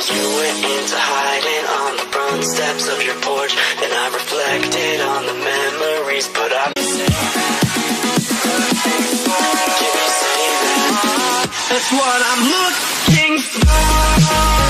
You went into hiding on the front steps of your porch, and I reflected on the memories, but I. Can you say that? That's what I'm looking for.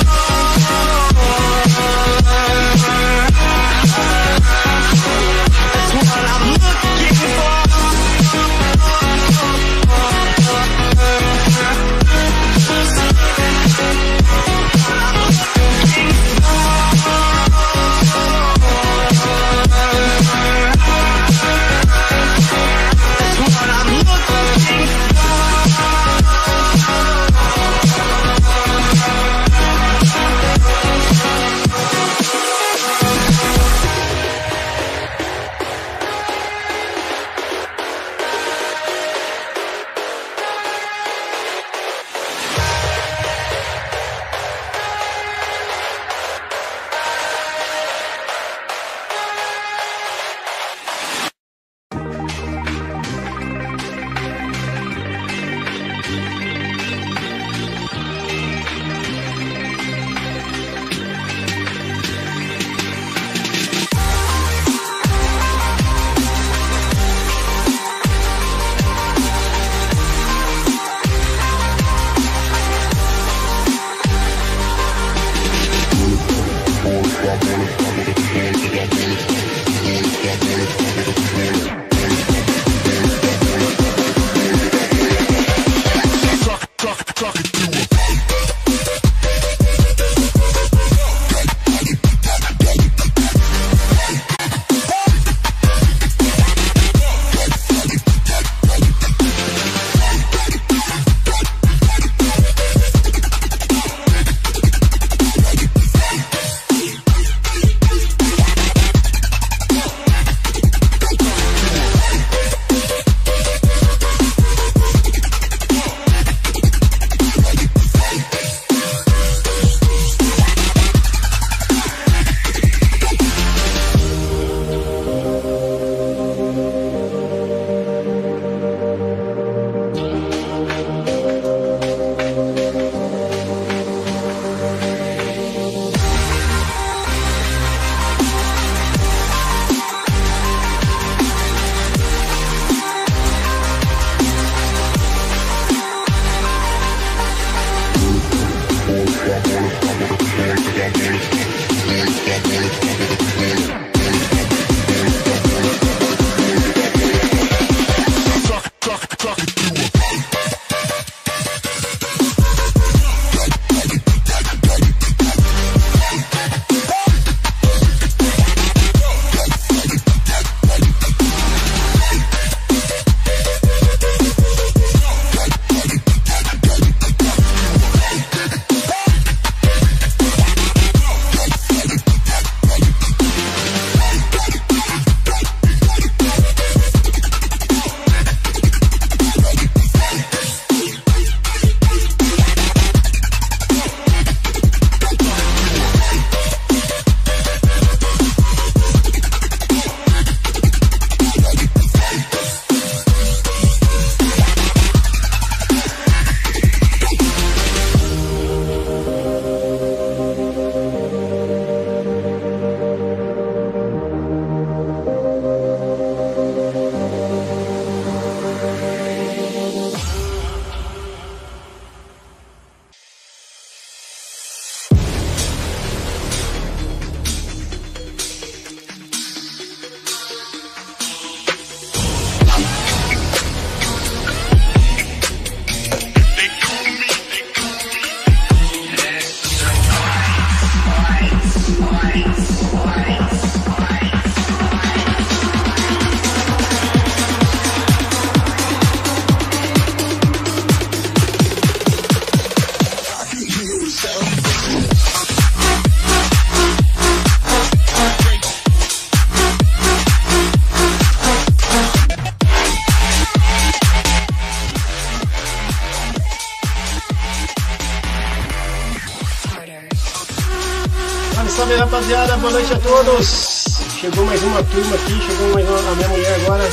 Uma turma aqui, chegou mais uma, a minha mulher agora,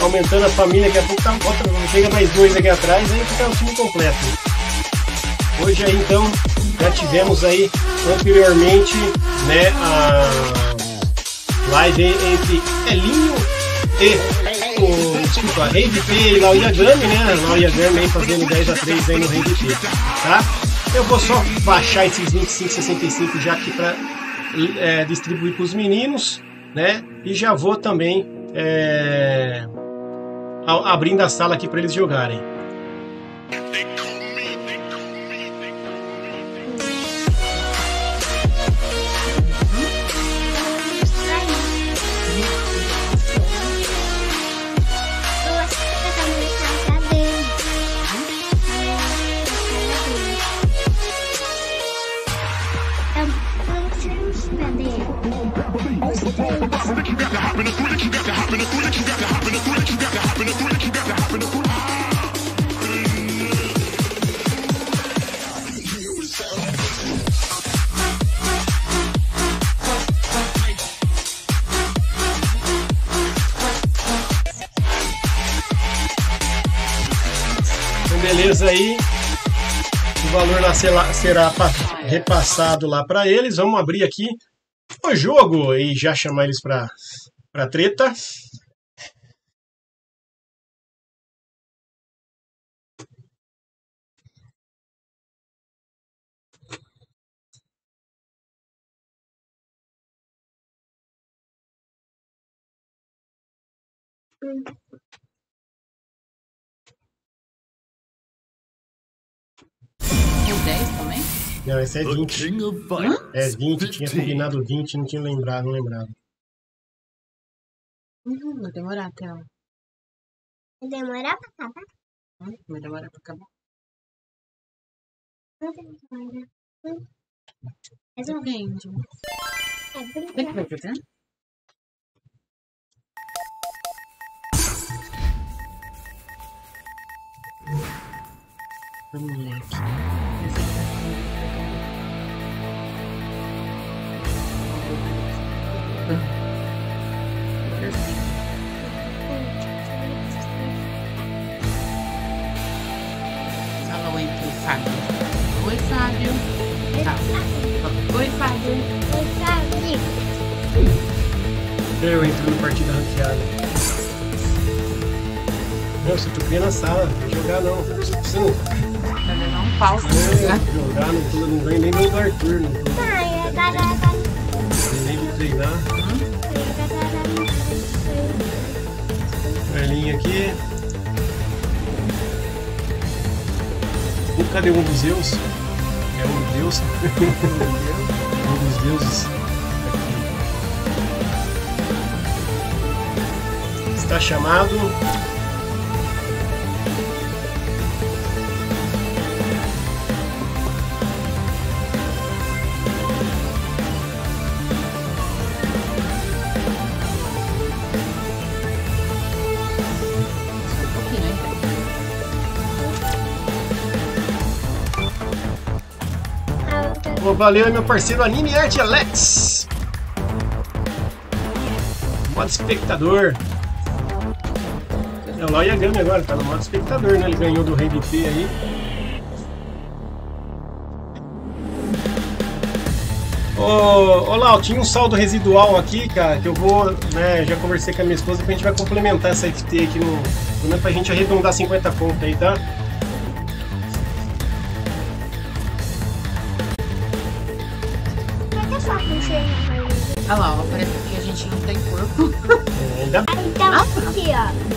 aumentando a família, daqui a pouco tá, outra, chega mais dois aqui atrás, aí fica o time completo. Hoje aí então, Já tivemos aí anteriormente né, a live entre Elinho e o desculpa, Rei de P e Lao Yagami, né? Lao Yagami aí fazendo 10 a 3 aí no Rei de P, tá? Eu vou só baixar esses 2565 já aqui para é, distribuir para os meninos, né? E já vou também é, abrindo a sala aqui para eles jogarem. Será, repassado lá para eles. Vamos abrir aqui o jogo e já chamar eles para para treta. Hum. É 10 também? Não, esse é 20. É 20, tinha combinado 20, não tinha lembrado, não lembrava. Uhum, vai demorar até ela. Vai demorar pra acabar? Hum, vai demorar pra acabar. Não demora. Hum. Depende. É Tem que brincar. Vamos moleque. Fala oi pro Fábio. Oi, Fábio. Tá. Oi, Fábio. Oi, Fábio. Eu entro no partida ranqueada. Nossa, eu tô criando a sala, não vou jogar não. Você não Vai levar um pau pra jogar. não, tô, não ganho nem do Arthur, não nem de treinar. Velhinha aqui. Uh, cadê um dos Zeus? É um deus. um dos deuses. Está chamado. Valeu meu parceiro Anime Art Alex. Modo espectador. É o Yagami agora, tá no modo espectador, né? Ele ganhou do Rei DT aí. Ô, ô Lau, tinha um saldo residual aqui, cara, que eu vou, né, já conversei com a minha esposa que a gente vai complementar essa FT aqui no. Pra gente arredondar 50 conto aí, tá?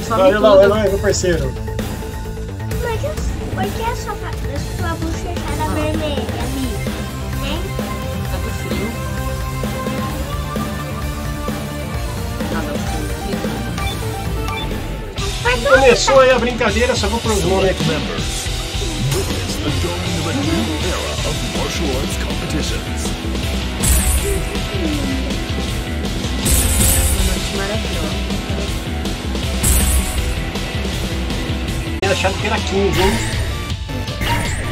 Valeu, Lau, é nóis, meu parceiro. Por que, por que a sua, a sua bochecha era vermelha ali? Hein? Tá do frio. Nada frio. Mas não Começou aí a brincadeira, só vou pro nome aqui. The dawning of a new era of martial arts competitions. achado que era 15, hein?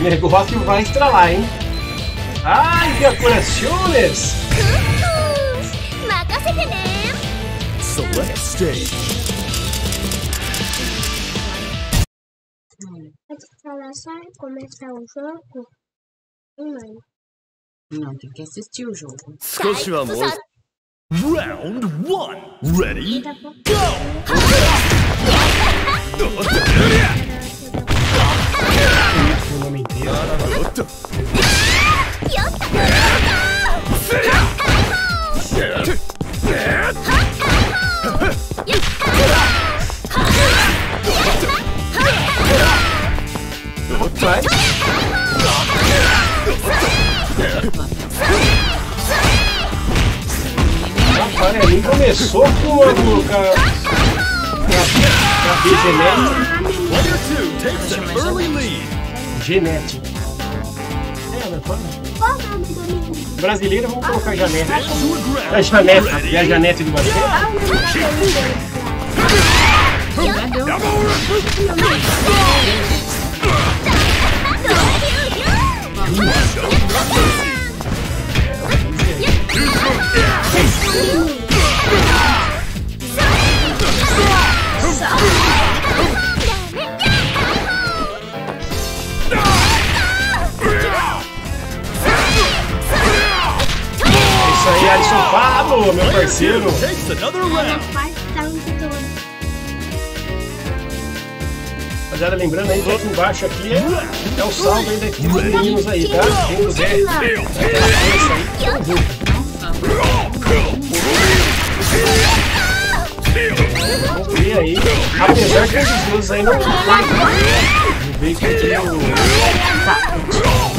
Negócio vai estralar, hein? Ai, que corações! Select stage. Para só começar o jogo, não. Não, tem que assistir o jogo. Round 1, ready, tá go! の見てやらなかった Parece nem começou com a Luca. Capite, né? Player 2 takes an early lead. Genética. É, mas fala. Qual o nome do menino? Brasileira, vamos colocar Janete. A. Janete, a Janete de você? Qual isso aí, Alisson Pablo, meu parceiro. Rapaziada, lembrando aí, aqui embaixo aqui é, é o saldo aí daqui dos meninos aí, tá? Quem quiser aquela força aí. Vamos ver aí. Apesar que os deuses aí não não veio com aquele Tá.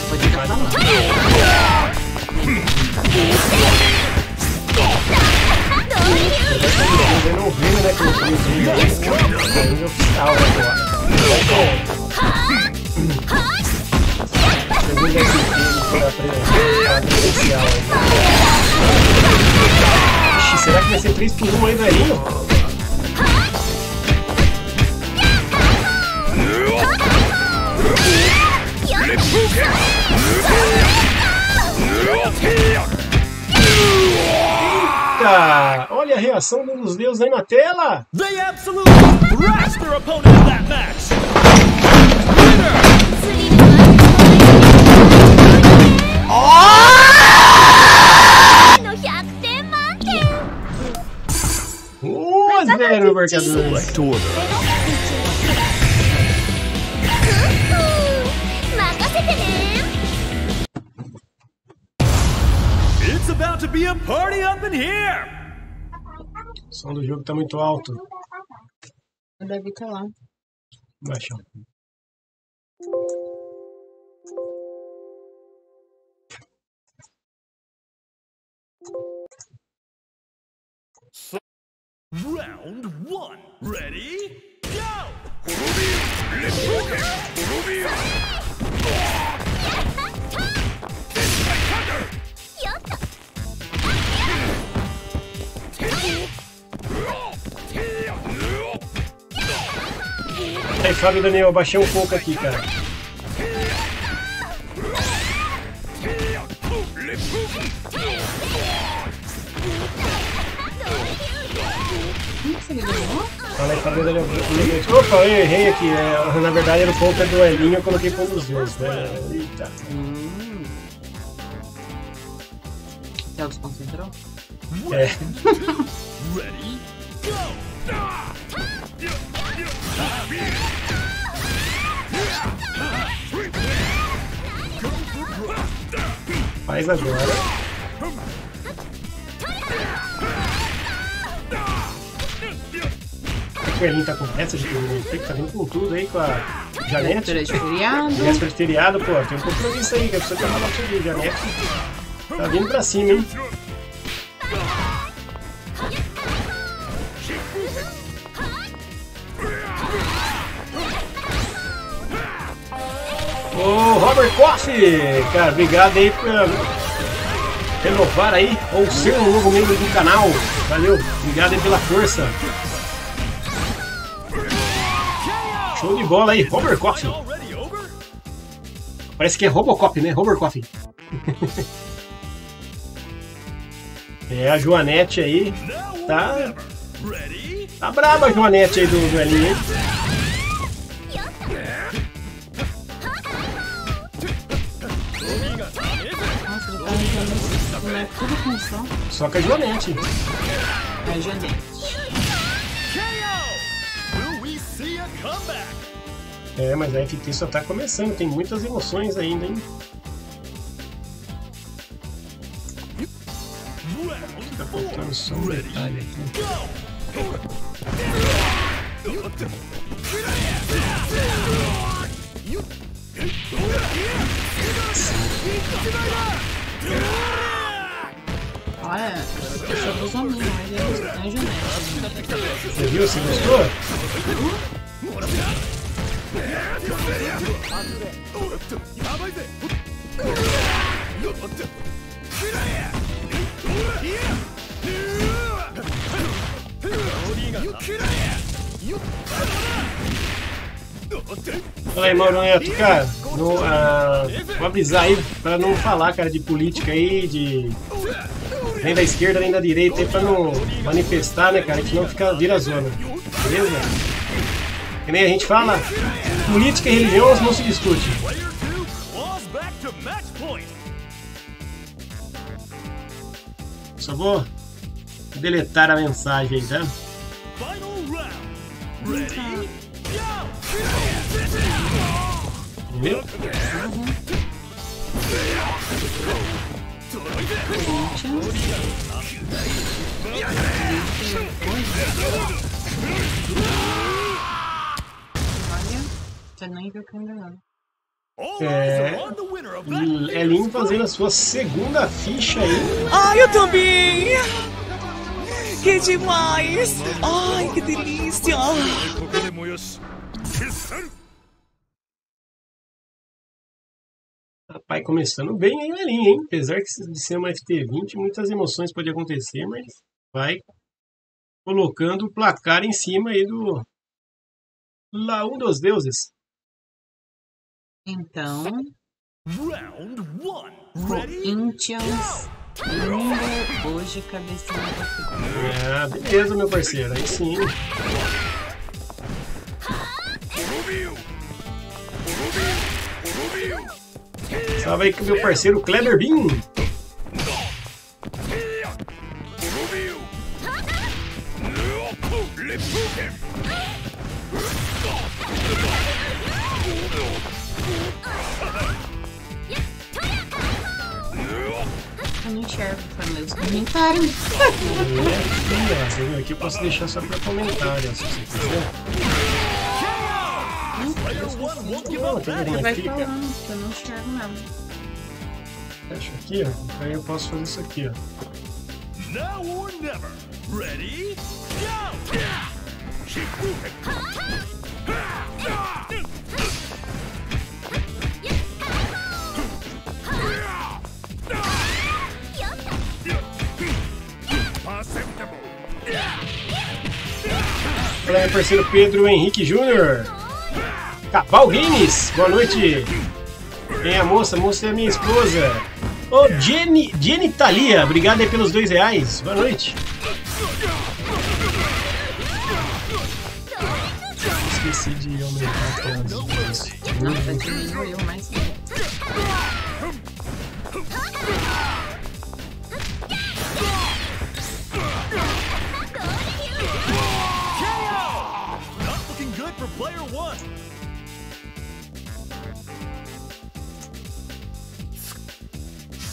Pode ficar falando. Eu não vi, né, que eu vi aí, o oficial, né, Segundo esse filme, foi a pre- a presencial aí. Ixi, será que vai ser 3 por 1 aí, velhinho? Eita! Olha a reação dos deuses aí na tela! They absolutely thrashed their opponent in that match. Winner. 1 a 0, marcadores! Select order. About to be a party up in here. O som do jogo tá muito alto. Deve estar lá. Baixa. Round one. Ready? Go! Aí, Fábio Daniel, eu baixei um pouco aqui, cara. Fala aí, Fábio Daniel. Opa, eu errei aqui. é, na verdade era o ponto do Elinho, eu coloquei ponto dos dois, né? Eita. Hum. Você desconcentrou? É. Ready? Go! Faz agora. O Elinho tá com essa de tem que tá vindo com tudo aí com a Janete. De. Véspera de feriado, pô, tem um compromisso aí, que a pessoa quer falar sobre Janete. Tá vindo pra cima, hein? Ô, Robert Coffey, cara, obrigado aí por renovar aí, ou ser um novo membro do canal. Valeu, obrigado aí pela força. Show de bola aí, Robert over? Parece que é Robocop, né? Coffey. é, a Joanete aí. Tá, tá braba a Joanete aí do, Elinho, hein? Tudo som. Só Joanete. É a comeback? É, mas a FT só tá começando, tem muitas emoções ainda, hein? Tá faltando só um detalhe aqui. Olha, eu sou dos homens, mas eles têm Janete. Você viu? Você gostou? Fala aí, Mauro Neto, cara. No, ah, vou avisar aí pra não falar, cara, de política aí, de. Nem da esquerda, nem da direita aí, pra não manifestar, né, cara? Que não fica, vira zona. Beleza? Que nem a gente fala, política e religião não se discute. Player 2 claws back to match point. Só vou deletar a mensagem tá? Final round. Ready? Go! Viu? Olha, você nem viu quem ganhou. All É. Elinho fazendo a sua segunda ficha aí. Ai, eu também! Que demais! Ai, que delícia! ここでもよし決戦 Rapaz, começando bem aí, Elinho, hein? Apesar que de ser uma FT20, muitas emoções podem acontecer, mas vai colocando o placar em cima aí do Laú dos Deuses. Então, Round 1 Ready? Corinthians linda hoje cabecinha pra fora. Ah, beleza, meu parceiro, aí sim. Salve aí com o meu parceiro Kleber Bin. Eu não enxergo para meus comentários. Você? Aqui eu posso deixar só para comentário, se você quiser. Player 1 won't give Não, up tem that como Vai falando, que eu não enxergo nada. Fecha aqui, ó. Aí eu posso fazer isso aqui, ó. Now or never. Ready? Go! Meu parceiro Pedro Henrique Júnior. Cabal Games, boa noite. Quem é a moça? A moça é minha esposa. Ô, Jenny, Jenny Thalia, obrigado aí pelos dois reais. Boa noite. Esqueci de aumentar aquelas. For player 1.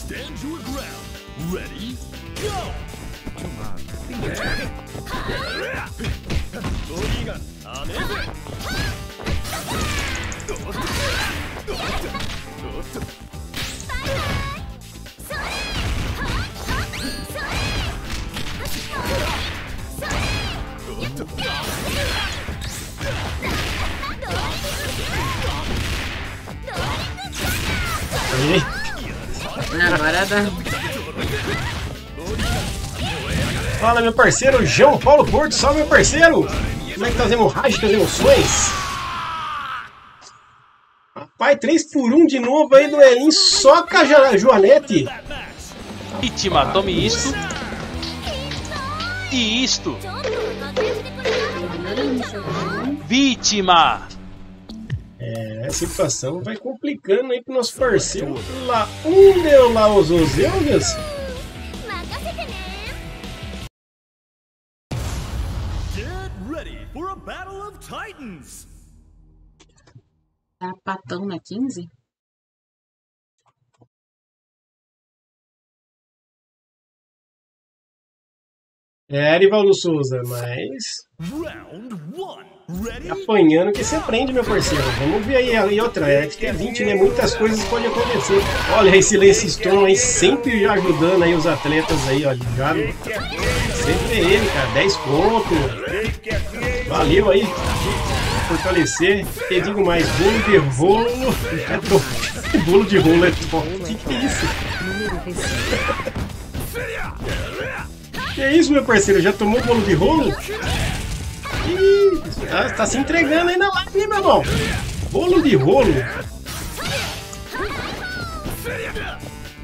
Stand your ground. Ready? Go! ゴリが雨ぜAí, Agora dá. Fala, meu parceiro João Paulo Porto. Salve, meu parceiro. Como é que tá as hemorrágicas emoções? Rapaz, 3x1 de novo aí do Elin. Soca a Jo- Joanete. Vítima, tome isto. E isto. Vítima. É, a situação vai complicando aí pro nosso parceiro lá. Um deu lá os Ozeus. Tá patão na 15? É, Arivaldo Souza, mas. Round one apanhando que você aprende, meu parceiro. Vamos ver aí. E outra, é que é 20, né? Muitas coisas podem acontecer. Olha aí, Silêncio Stone aí, sempre ajudando aí os atletas aí, ó, ligado? Sempre é ele, cara. 10 pontos. Valeu aí. Fortalecer. E digo mais, bolo de rolo é top. Bolo de rolo é top. O que, que é isso? Que é isso, meu parceiro? Já tomou bolo de rolo? Tá, tá se entregando aí na live, hein, meu irmão? Bolo de rolo.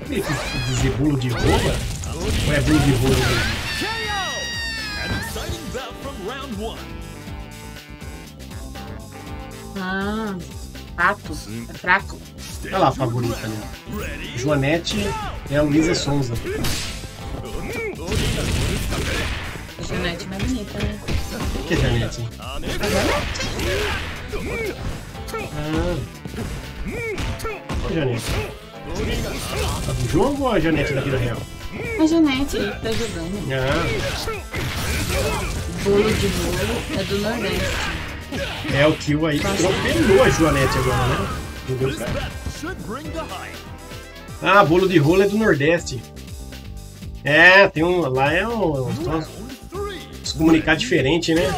Dizer bolo de rola? Ou é bolo de rolo? one. Ah, pato. É fraco. Olha lá a favorita, né? Joanete é a Luísa Sonza. A Janete não é bonita, né? O que é Janete? Ah. É Janete? A do jogo ou a Janete da vida real? A Janete tá jogando. Ah, Bolo de bolo é do Nordeste. é o Kill aí. Atropelou a Joanete agora, né? Meu Deus, cara. Ah, bolo de rolo é do Nordeste. É, tem um. Lá é um. um Round three. Se comunicar diferente, né?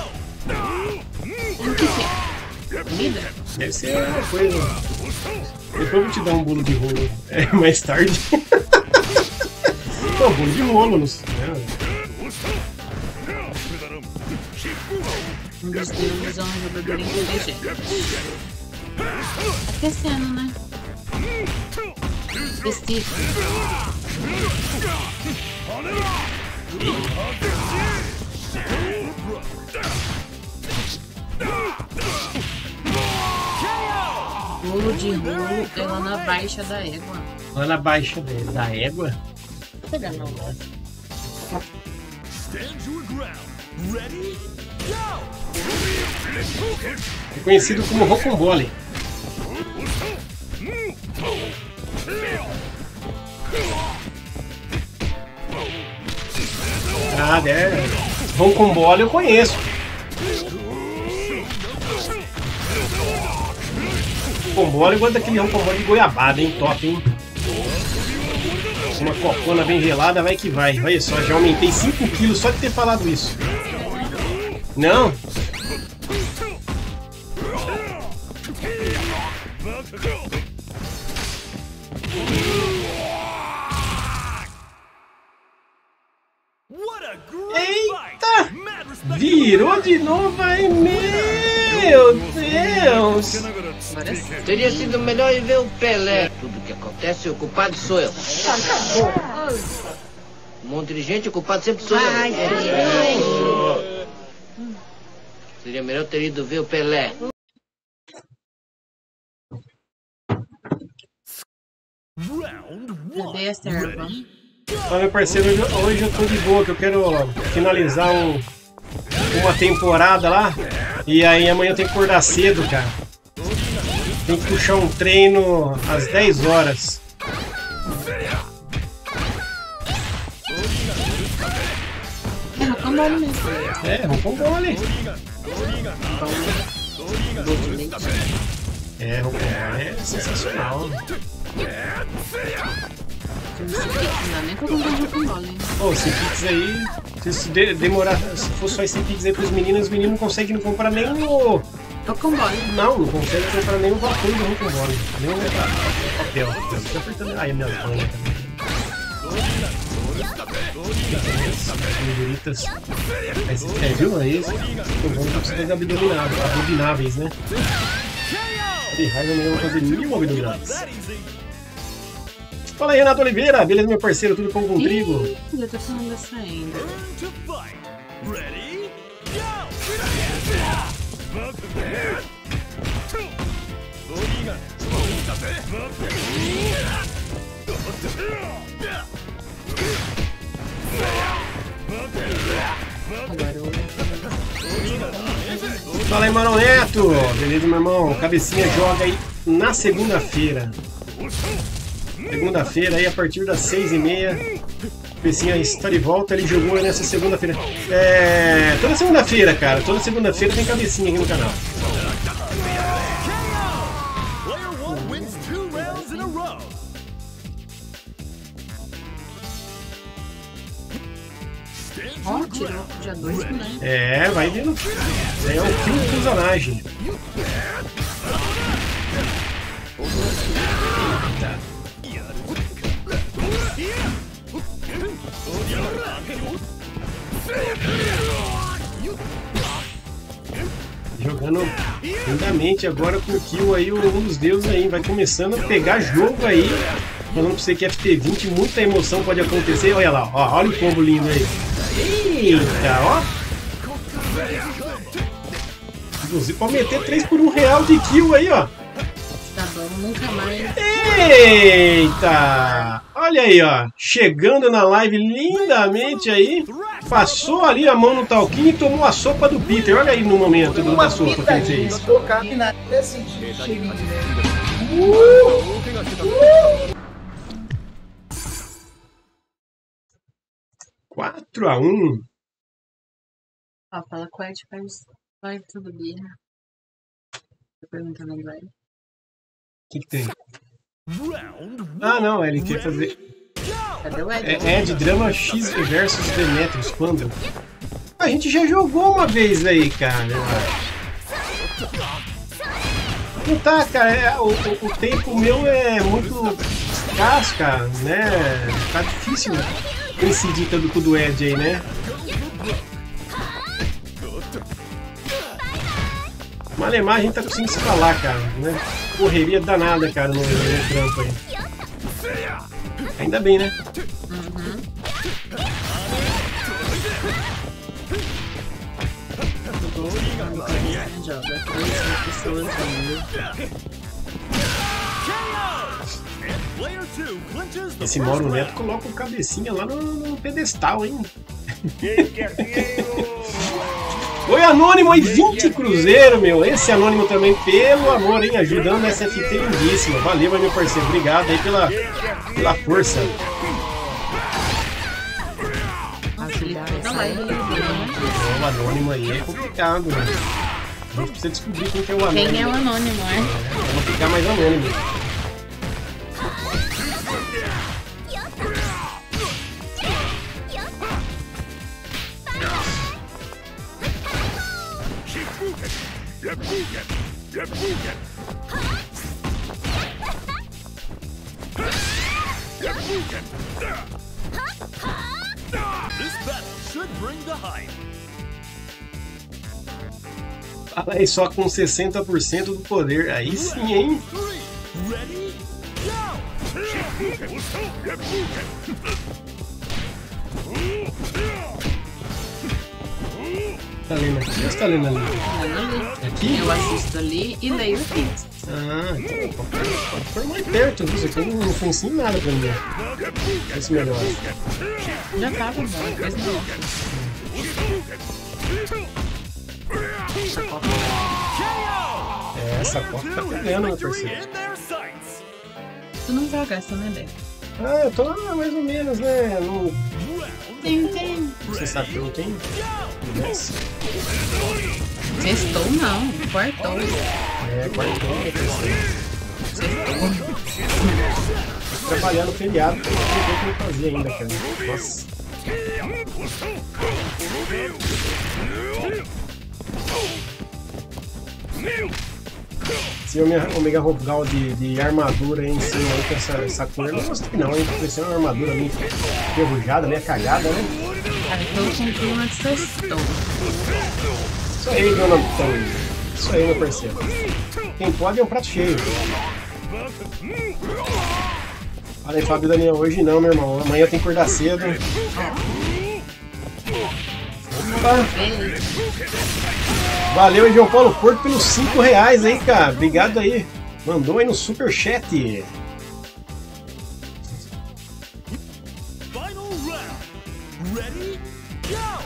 O que que é? Comida? Deve ser uma coisa. Depois eu vou te dar um bolo de rolo é, mais tarde. Pô, bolo de rolo, não sei. né? Um dos deuses é um jogador inteligente. Aquecendo, né? Bolo de rolo é lá na baixa da égua. Lá na baixa dele, da égua. Vou pegar não. Stand your ground. Ready? Go! É conhecido como rocambole. Ah, é. Rocambole eu conheço. Eu gosto daquele rocambole de goiabada, hein? Top, hein? Uma copona bem gelada, vai que vai. Olha só, já aumentei 5 quilos só de ter falado isso. Não, Eita! Virou de novo aí, meu Deus! Teria sido melhor ir ver o Pelé. Tudo que acontece, o culpado sou eu. Um monte de gente, o culpado sempre sou eu. Seria melhor ter ido ver o Pelé. Round one. Ó, meu parceiro, hoje, hoje eu tô de boa, que eu quero finalizar um- uma temporada lá. E aí amanhã eu tenho que acordar cedo, cara. Tem que puxar um treino às 10 horas. É rocambole mesmo. É. Doce de leite. É, rocambole é sensacional. Aqui não dá nem pra comprar rocambole, hein? Pô, esse Pix aí, se isso de- demorar, se for só esse Pix aí pros meninos, os meninos não conseguem comprar nem o... Rocambole. Não, não conseguem comprar nem o vapor do rocambole. Nem o papel. Tô apertando minhas banhas também. Figuritas. É, viu? Aí ficou bom que precisa de abdomináveis, abomináveis, né? Amanhã eu vou fazer mil abdomináveis. Fala aí, Renato Oliveira, beleza, meu parceiro? Tudo pão com trigo? Já tô falando dessa ainda. Eu... Fala aí, Mano Neto! Beleza, meu irmão? Cabecinha joga aí na segunda-feira. Segunda-feira aí, a partir das seis e meia. Cabecinha está de volta, ele jogou nessa segunda-feira. É. Toda segunda-feira, cara. Toda segunda-feira tem cabecinha aqui no canal. Player one wins two rounds in a row. Stand Ó, your tirou ground. dia 2 né? É, vai vendo. É o do personagem. Jogando lindamente agora com o kill aí, um dos deuses aí. Vai começando a pegar jogo aí. Falando pra você que FT20, muita emoção pode acontecer. Olha lá, ó, olha o combo lindo aí. Eita, ó. Inclusive pode meter 3 por 1 real de kill aí, ó. Tá bom, nunca mais. Eita! Olha aí, ó. Chegando na live lindamente aí. Passou ali a mão no talquinho e tomou a sopa do Peter. Olha aí no momento do, da sopa que ele fez. cheirinho. 4 a 1 Ó, fala quiet faz vai tudo bem. Tô perguntando. O que, que tem? Ah, não, ele quer fazer. É, é de drama X versus Demetrius. Quando? A gente já jogou uma vez aí, cara. eu acho. Não tá, cara. é, o, o- o tempo meu é muito escasso, cara, né? Tá difícil decidir tanto com o do Ed aí, né? Malemar a gente tá conseguindo se falar, cara, né? Correria danada, cara, no, no trampo aí. Ainda bem, né? Esse round. Neto coloca o cabecinha lá no, no pedestal, hein? Oi, Anônimo aí, 20 cruzeiro, meu. Esse Anônimo também, pelo amor, hein? Ajudando essa FT lindíssima. Valeu, meu parceiro. Obrigado aí pela, pela força. Né? O Anônimo aí é complicado, né? A gente precisa descobrir quem que é o Anônimo. Quem é o anônimo, é? Pra não ficar mais anônimo. Fala aí, só com 60% do poder. Aí sim, hein? Ready, Tá lendo aqui ou você tá lendo ali? Ali. Aqui? Eu assisto ali e leio aqui. Ah, então pode pôr mais perto. Isso aqui não influencia em nada pra mim. Esse melhor. Já tava bom, depois não. É, essa copa tá pegando, meu parceiro. Tu não joga essa, né, Beto? Ah, eu tô mais ou menos, né? Não, Tem, tem. você sabe que eu não tenho? Sextou não, quartou. É, quartou, meu. Sextou. Trabalhando feriado, porque eu não sei o que eu fazer ainda, cara. Nossa. Se o minha Omega Rogal de, de armadura em cima aí com essa, essa cor, eu não gostei não, hein? Porque é uma armadura meio enferrujada, meio cagada, né? Cara, então com clima de sextou. Isso aí, dona Tony. Isso aí, meu parceiro. Quem pode é um prato cheio. Fala aí, Fábio Daniel. Hoje não, meu irmão. Amanhã tem que acordar cedo. Opa. Valeu, João Paulo Porto, pelos 5 reais aí, cara. Obrigado aí. Mandou aí no super chat. Final round. Ready, go!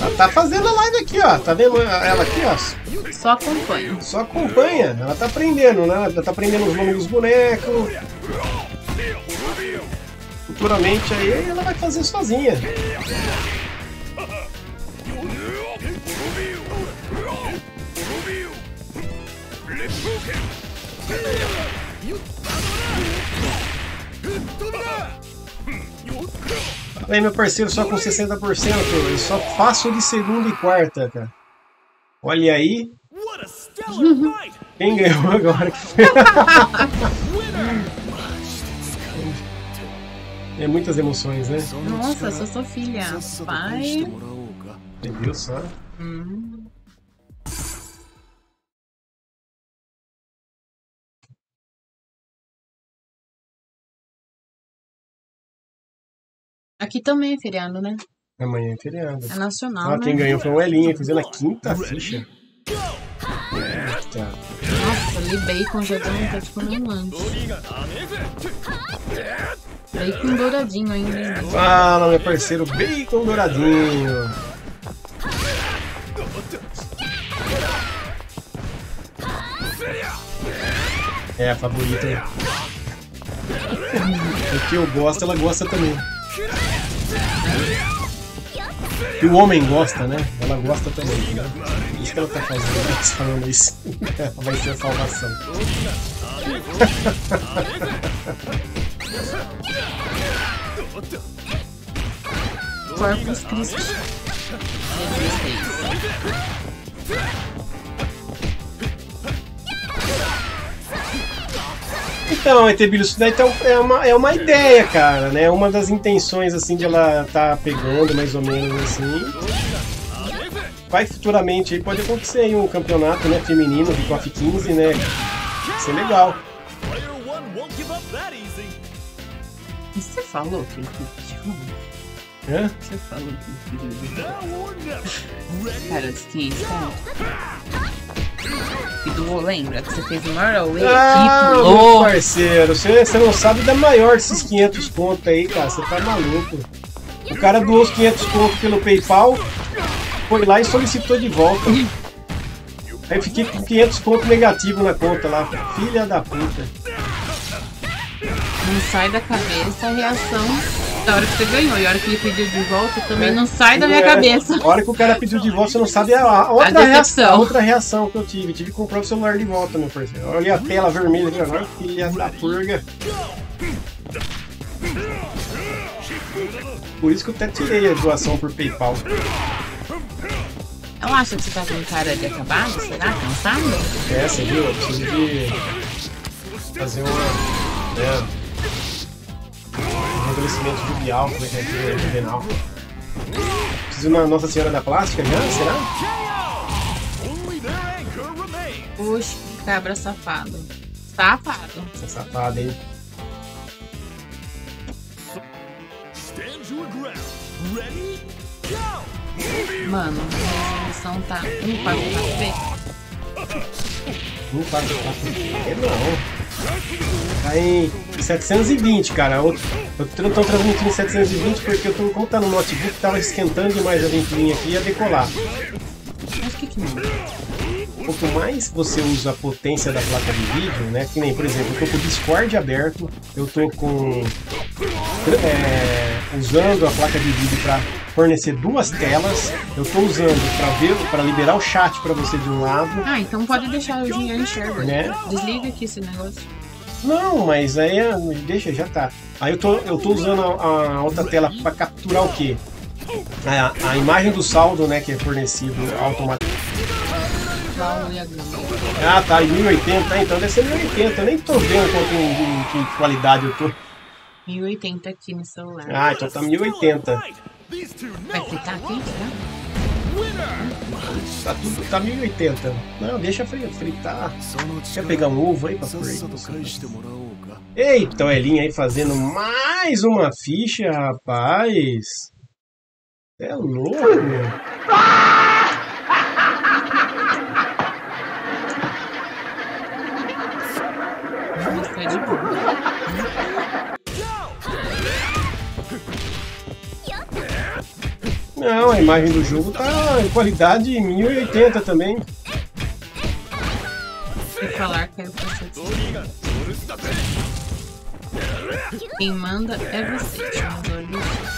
Ela tá fazendo a live aqui, ó. Tá vendo ela aqui, ó? Só acompanho. Só acompanha. Ela tá aprendendo, né? Ela tá aprendendo os nomes dos bonecos. Futuramente aí ela vai fazer sozinha. Aí, meu parceiro, só com 60%. Eu só faço de segunda e quarta, cara. Olha aí. Quem ganhou agora? é muitas emoções, né? Nossa, sou sua filha. Pai. Viu só? Hum. Aqui também é feriado, né? Amanhã é feriado. É nacional, Ah, né? quem ganhou foi o Elinha, fazendo a quinta ficha. Eita. Nossa, ali bacon já de comer um lanche. Bacon douradinho ainda. Fala, meu parceiro, bacon douradinho. É a favorita. O que eu gosto, ela gosta também. E o homem gosta, né? Ela gosta também. Né? Isso que ela tá fazendo, ela tá falando isso. Vai ser a salvação. Christi. Então, ETB, isso daí tá- é, uma, é uma ideia, cara, né? Uma das intenções, assim, de ela tá pegando, mais ou menos, assim. Vai futuramente aí, pode acontecer aí um campeonato, né, feminino de KOF 15, né? Isso é legal. Você falou que ele pediu? Hã? Você falou que ele pediu? Cara, de 500 conto. E do lembra que você fez o maior away Ah, aqui, meu pulou. parceiro, você, você não sabe da maior desses 500 conto aí, cara, você tá maluco. O cara doou os 500 conto pelo PayPal, foi lá e solicitou de volta. Aí fiquei com 500 conto negativo na conta lá, filha da puta. Não sai da cabeça a reação da hora que você ganhou. E a hora que ele pediu de volta também não sai da minha É, cabeça. A hora que o cara pediu de volta, você não sabe a, outra, A reação, a outra reação que eu tive. Tive que comprar o celular de volta, meu parceiro. Eu olhei a tela vermelha ali agora, filha da purga. Por isso que eu até tirei a doação por PayPal. Ela acha que você tá com cara de acabado? Será? Cansado? É, você viu? Eu preciso de fazer uma. É, um envelhecimento jubial, como é que é aqui, é juvenal. Preciso de uma Nossa Senhora da Plástica já? Será? Puxa, que cabra safado. Safado. Hein? Your ground. Ready? Go! Mano, a resolução tá 144p. Não tá, tá, é não. Tá em 720, cara. Eu, eu tô transmitindo em 720 porque eu tô, como tá no notebook, tava esquentando demais a ventoinha aqui e ia decolar. Mas o que que? Quanto mais você usa a potência da placa de vídeo, né? Que nem, por exemplo, eu tô com o Discord aberto, eu tô com. é, usando a placa de vídeo para fornecer duas telas, eu tô usando para ver, para liberar o chat para você de um lado. Ah, então pode deixar o dinheiro enxerga. Né? Desliga aqui esse negócio. Não, mas aí é- deixa, já tá. Aí eu tô, eu tô usando a, a outra tela para capturar o quê? A, a imagem do saldo, né, que é fornecido automaticamente. Ah, tá, em 1080, então deve ser 1080. Eu nem tô vendo quanto em, em que qualidade eu tô. 1080 aqui no celular. Ah, então tá 1080. Vai fritar aqui, será? Tá tudo, tá 1080. Não, deixa fri- fritar. Quer pegar um ovo aí pra fritar? Eita, o Elinho aí fazendo mais uma ficha, rapaz. É louco, meu. Red Bull. Não, a imagem do jogo tá em qualidade 1080 também. Sem falar que é Quem manda é você, meus olhos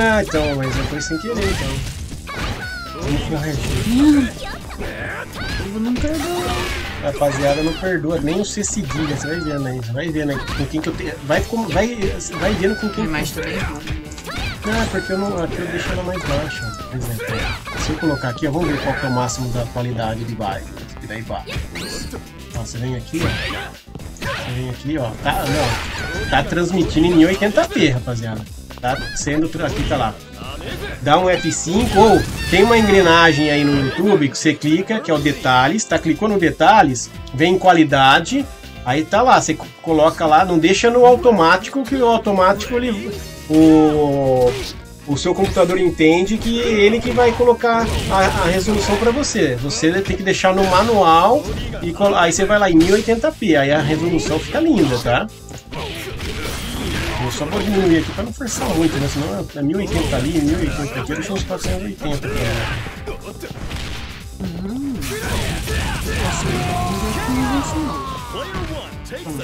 ah, então, mas foi sem querer, então. Vamos corrigir. Eu não perdoa. Rapaziada, não perdoa nem o C cedilha, você vai vendo aí, vai vendo aí com quem que eu tenho. Vai, com, vai, vai vendo com quem imagem tá bem errada. Ah, porque eu não. Aqui eu deixo ela mais baixa, por exemplo. Se eu colocar aqui, ó, vamos ver qual que é o máximo da qualidade de baixo. E daí vai. Ó, você vem aqui, ó. Você vem aqui, ó. Tá, não. Tá transmitindo em 1080p, rapaziada. Tá sendo. Aqui tá lá. Dá um F5 ou tem uma engrenagem aí no YouTube que você clica, que é o detalhes, tá? Clicou no detalhes, vem em qualidade, aí tá lá, você co- coloca lá, não deixa no automático, que o automático ele. O, o seu computador entende que ele que vai colocar a, a resolução para você. Você tem que deixar no manual e aí você vai lá em 1080p, aí a resolução fica linda, tá? Eu só vou diminuir aqui pra não forçar muito, né? Senão é 1080 ali, 1080 aqui, deixa uns 480 aqui. né?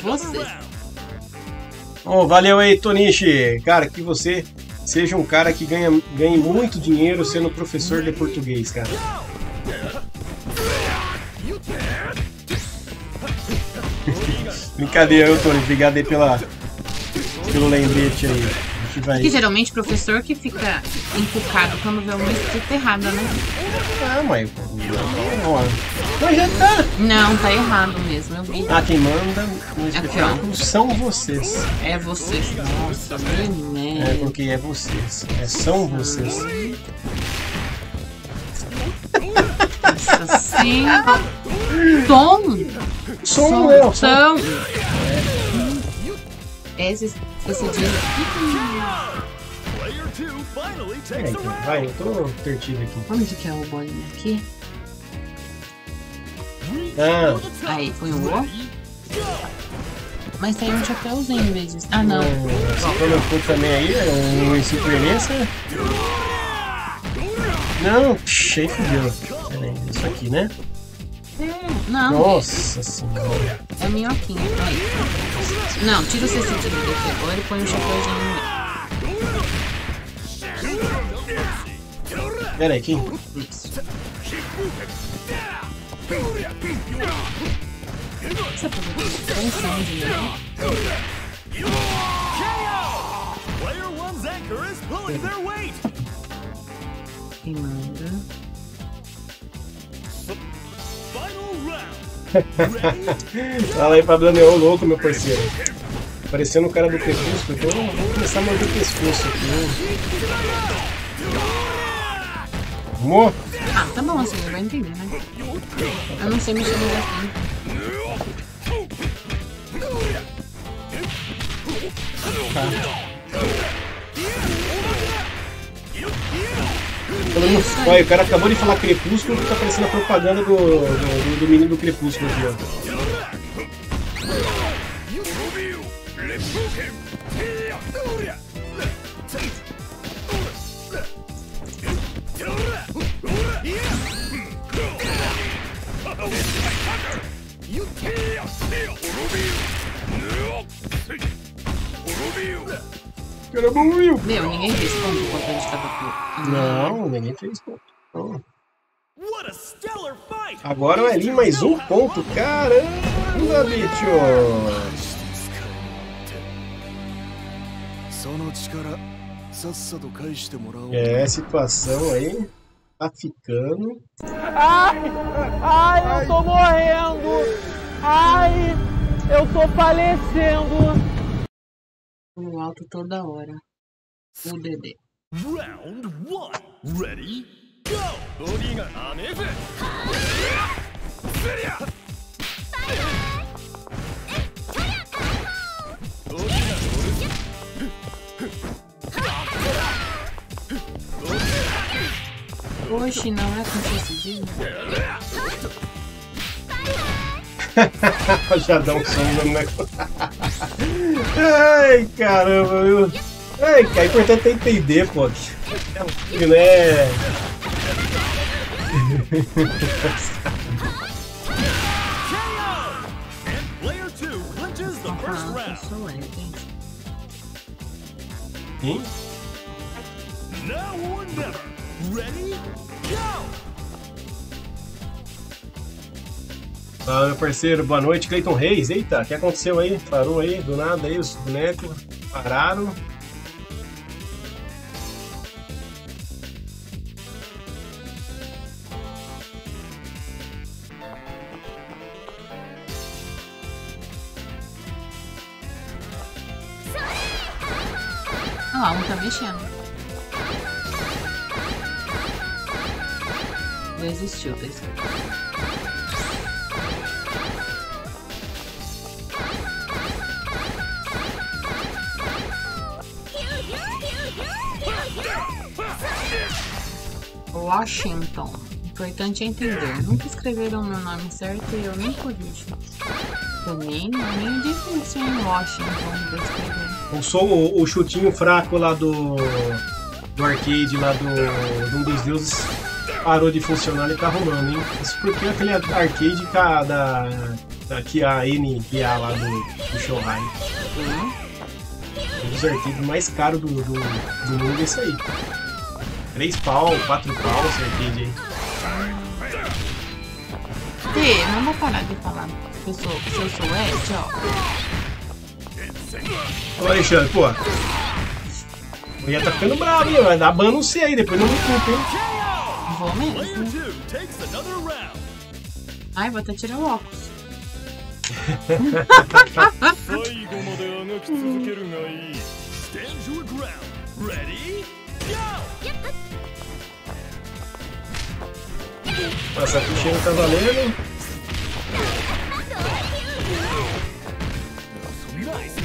Você. Bom, valeu aí, Tonishi. Cara, que você seja um cara que ganha, ganhe muito dinheiro sendo professor de português, cara. Brincadeira, eu, Tony. Obrigado aí pela, pelo lembrete aí. Gente vai. Que geralmente professor que fica encucado quando vê uma escrita errada, né? Ah, mas. Não, não, mas já tá. Não, tá errado mesmo, eu vi. Ah, quem manda no espetáculo são vocês. É você. Nossa, É porque é vocês. É, são vocês. Nossa senhora. Tom. Som, é, o som. Som. Esse, esse dia. Player 2 finally Peraí, takes a cara, round. vai, eu tô perdido aqui. Onde que é o bolinho aqui? Ah, Aí, foi o O. Mas saiu um chapéuzinho em vez disso. Ah, não. Você colocou também aí um insuperência. Não, aí fudeu. Peraí, isso aqui, né? Não, Nossa senhora. é minhoquinha. Aí. Não, tira o seu sentido daqui agora e põe um chapéuzinho no meio. Peraí, quem? Isso. Você pode um som de? Player 1's anchor is pulling their weight. E manda. Final round. Fala aí, Pablo Neon, louco, meu parceiro. Parecendo o cara do Crepúsculo, então eu vou começar a morder o pescoço aqui. né? Ah, tá bom, assim, vai entender, né? Eu não sei mexer no gatinho. Falando no- Olha, o cara acabou de falar Crepúsculo que tá parecendo a propaganda do, do, do menino do Crepúsculo aqui, ó. Meu, ninguém responde enquanto a gente tava aqui. Não, ninguém fez ponto. Não. What a stellar fight. Agora o Elin mais um ponto. Caramba, bicho! その力さっさと返してもらおう É, situação aí tá ficando. Ai, ai, eu tô morrendo. Ai, eu tô falecendo. No alto toda hora. O Dedê. Round 1 Ready Go ボディがアネフスリアボディが Oxe, não é com esse. Já dá um som no negócio. Ai, caramba, viu? Ai, cara, é importante é entender, pô. É um né? Quem? Now or never. Ready? Go! Fala, meu parceiro, boa noite, Cleiton Reis. Eita, o que aconteceu aí? Parou aí, do nada aí, os bonecos pararam. Ah lá, um tá mexendo. Desistiu, desistiu. Washington. Importante é entender. Nunca escreveram meu nome certo e eu nem corrijo. Também não é nem difícil em Washington de escrever. O som, o, o chutinho fraco lá do, do arcade, lá do, de um dos deuses, parou de funcionar e tá rolando, hein? Isso porque aquele arcade tá da, da Kia NPA lá do, do Shohai. Um dos arcades mais caros do, do, do mundo é esse aí. 3 pau, 4 pau esse arcade aí. Fê, não vou parar de falar que eu sou, se eu sou Ed, ó. Ô Alexandre, pô. O Ia tá ficando bravo, hein? Vai dar ban no C aí, depois não me culpa, hein? Bom mesmo. Ai, vou até tirar o óculos. Passa a fichinha no cavaleiro. Nice,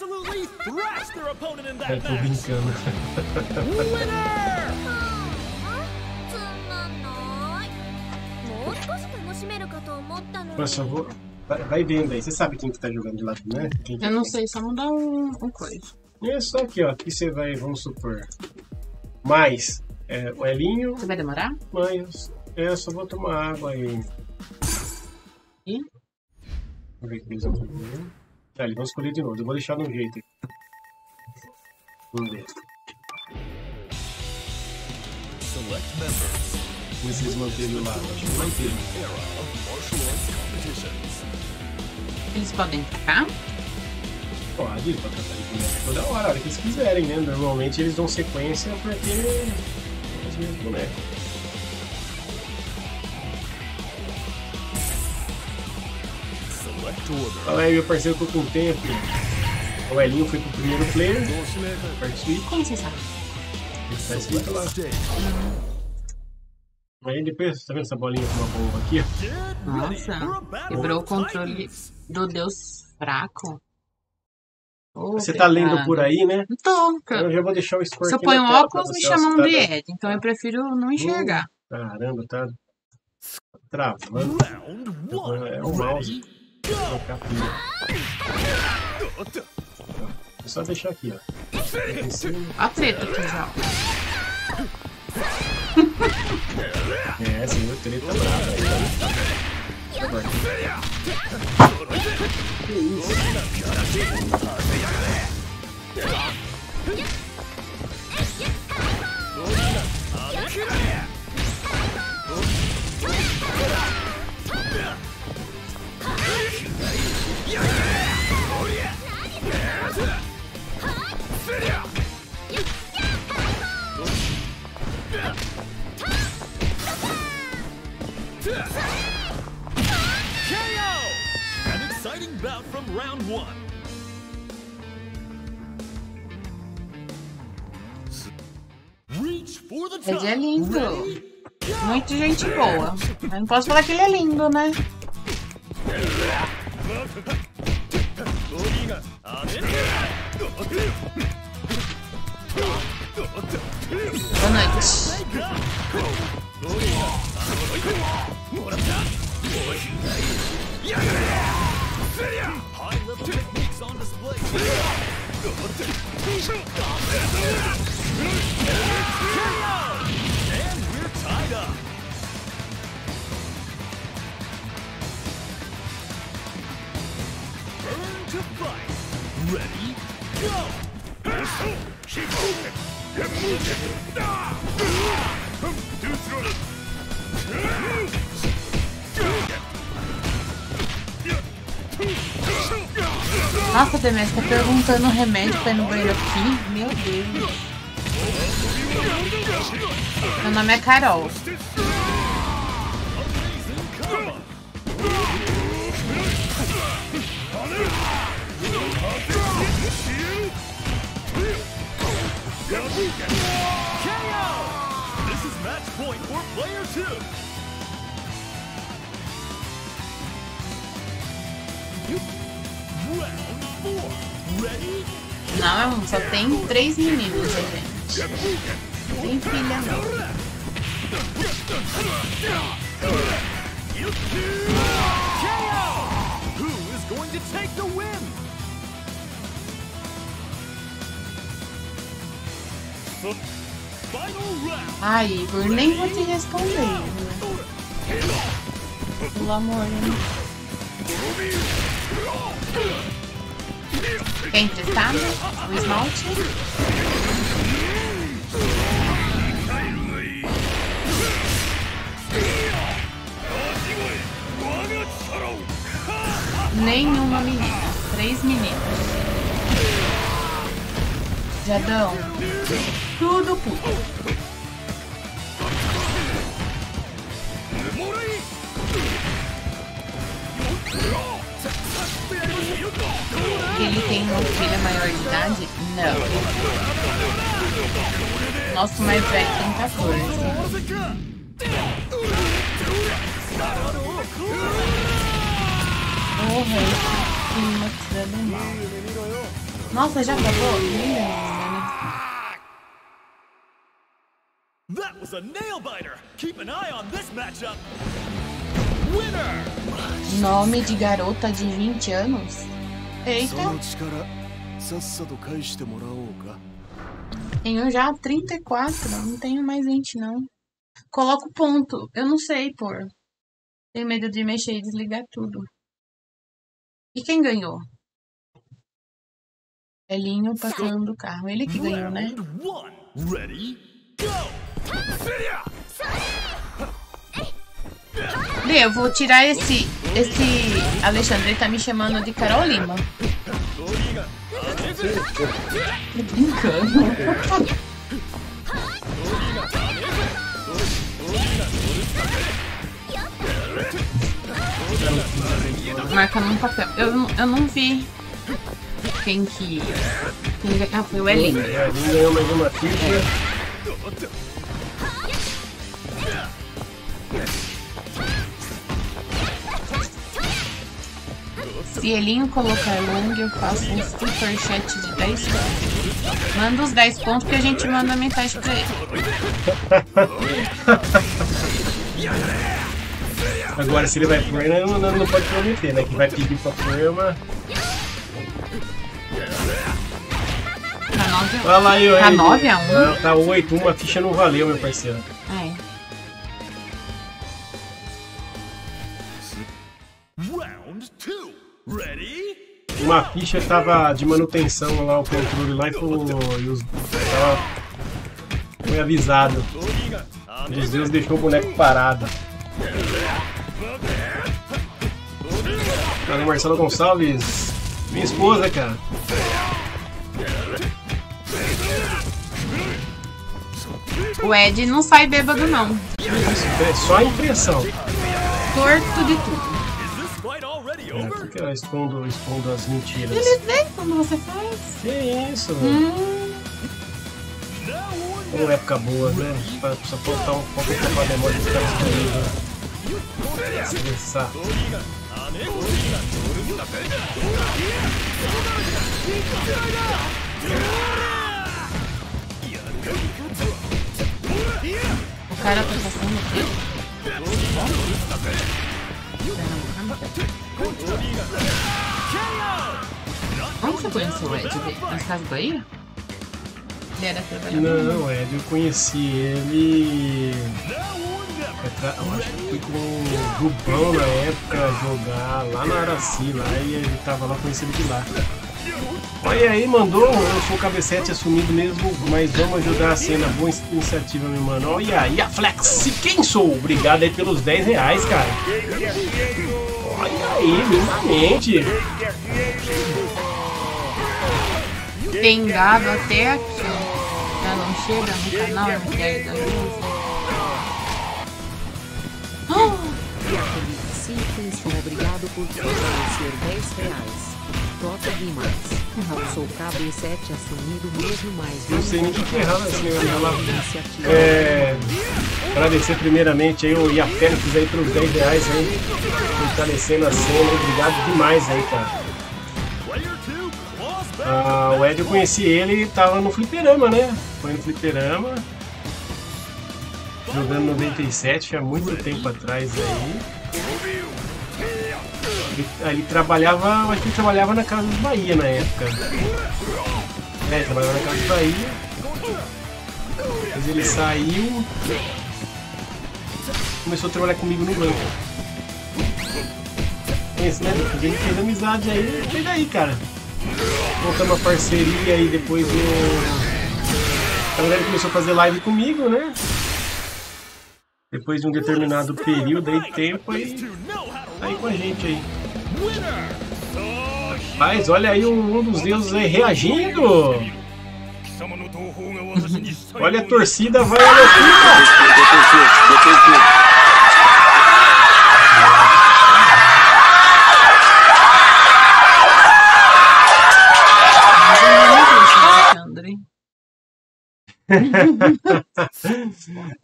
absolutely thrashed their opponent in Eu that tô match! brincando. つまんないもう少し楽しめるかと思ったのに Mas só vou. Vai, vai vendo aí. Você sabe quem que tá jogando de lado, né? Quem que Eu não sei, só mudar um, um coisa. É só aqui, ó. Aqui você vai, vamos supor. Mais é, o Elinho, Você vai demorar? mais. É, eu só vou tomar água aí. E? Vamos ver o que eles vão fazer. Tá, eles vão escolher de novo. Eu vou deixar no jeito aqui. Vamos ver. Select members. Vamos ver se eles mantêm o lado. Acho que manteve. Era of martial arts competitions. Eles podem ficar? Pode, pode tratar de boneco toda hora, a hora que eles quiserem, né? Normalmente eles dão sequência porque é os mesmos bonecos. Order. Fala aí, meu parceiro, tô com tempo. O Elinho foi pro primeiro player. Participe, Como você sabe? tá escrito lá. Aí depois, tá vendo essa bolinha com uma bomba aqui? Nossa, quebrou o controle do Deus fraco. Ô, Você tá lendo por aí, né? Então eu já vou deixar o score Se eu ponho um óculos, me chamam de tá- Ed. Então eu prefiro não enxergar. Caramba, tá travando. É o mouse. É só deixar aqui, ó. A treta aqui já. É, sim, o treta brava aí. Que isso? Ed é lindo. Muito gente boa. Mas não posso falar que ele é lindo, né? Boa Demetrio, tá perguntando remédio pra ir no banheiro aqui? Meu Deus. Meu nome é Carol. Só tem três meninos aí, gente. Tem filha não. Ai, Igor, nem vou te responder. né? Pelo amor, né? Quer emprestado? O esmalte? Nenhuma menina. Três meninas. Jadão. Tudo puto. Não. Nosso mais velho tem 14. Porra, esse clima que dando mal. Nossa, já acabou? Né? That was a nail biter. Keep an eye on this matchup. Winner. Nome de garota de 20 anos? Eita, tenho já 34, não tenho mais 20 não. Coloco ponto, eu não sei pôr. Tenho medo de mexer e desligar tudo. E quem ganhou? Elinho passando o carro. Ele que ganhou, né? Ready? Go. Lê, eu vou tirar esse. Esse Alexandre ele tá me chamando de Carol Lima. Tô brincando. Marca num papel. Eu, não- eu não vi quem que. Quem, ah, foi o Elinho. Ele ganhou mais uma ficha. Se Elinho colocar long, eu faço um super chat de 10 pontos. Manda os 10 pontos que a gente manda mensagem pra ele. Agora, se ele vai por não, não, não pode prometer, né? Que vai pedir pra forma. Tá 9 a 1. Olha lá, eu, tá 9 a 1? Não, tá 8, 1. A ficha não valeu, meu parceiro. Ai. Round 2. Uma ficha tava de manutenção lá, o controle lá e foi, e os, tava, foi avisado. Os Deus deixou o boneco parado. Cara, Marcelo Gonçalves, minha esposa, cara. O Ed não sai bêbado, não. É só a impressão. Torto de tudo. É, porque eu escondo, escondo as mentiras. Ele vê quando você faz. Que isso? Hum, Now or Ou época boa, né? Só só faltar um pouco pra de ficar disponível. O cara tá passando o quê? Onde você conheceu o Ed? Nas casas Bahia? Ele era trabalhador? Não, Ed, eu conheci ele. é Eu acho que fui com o Rubão na época jogar lá na Araci, lá e ele tava lá conhecido de lá. Olha aí, mandou, eu sou o cabecete assumido mesmo, mas vamos ajudar a cena. Boa iniciativa, meu mano. Olha aí, a Flex, quem sou? Obrigado aí pelos 10 reais, cara. Aí, lindamente. Tem gado até aqui, ó. Já não chega no canal MTL da Luz. Cifrins, obrigado por fortalecer 10 reais. Toca demais. Sou KB7 assumido mesmo, mas Não sei nem o que é errado assim, né? Ela-. É, agradecer primeiramente aí o Iafélix aí pelos 10 reais aí, fortalecendo a cena, obrigado demais aí, cara. Ah, o Ed eu conheci ele, tava no fliperama, né? Foi no fliperama, jogando 97, há muito tempo atrás aí. Ele, ele trabalhava, acho que ele trabalhava na Casa dos Bahia na época. É, ele trabalhava na Casa dos Bahia. Depois ele saiu. Começou a trabalhar comigo no banco. Esse, né? Depois a gente fez amizade aí, foi daí, cara. Montamos uma parceria aí depois o. Na verdade ele começou a fazer live comigo, né? Depois de um determinado período aí tempo aí. Tá aí com a gente aí. Mas olha aí um, um dos deuses aí reagindo! Olha a torcida, vai a loucura!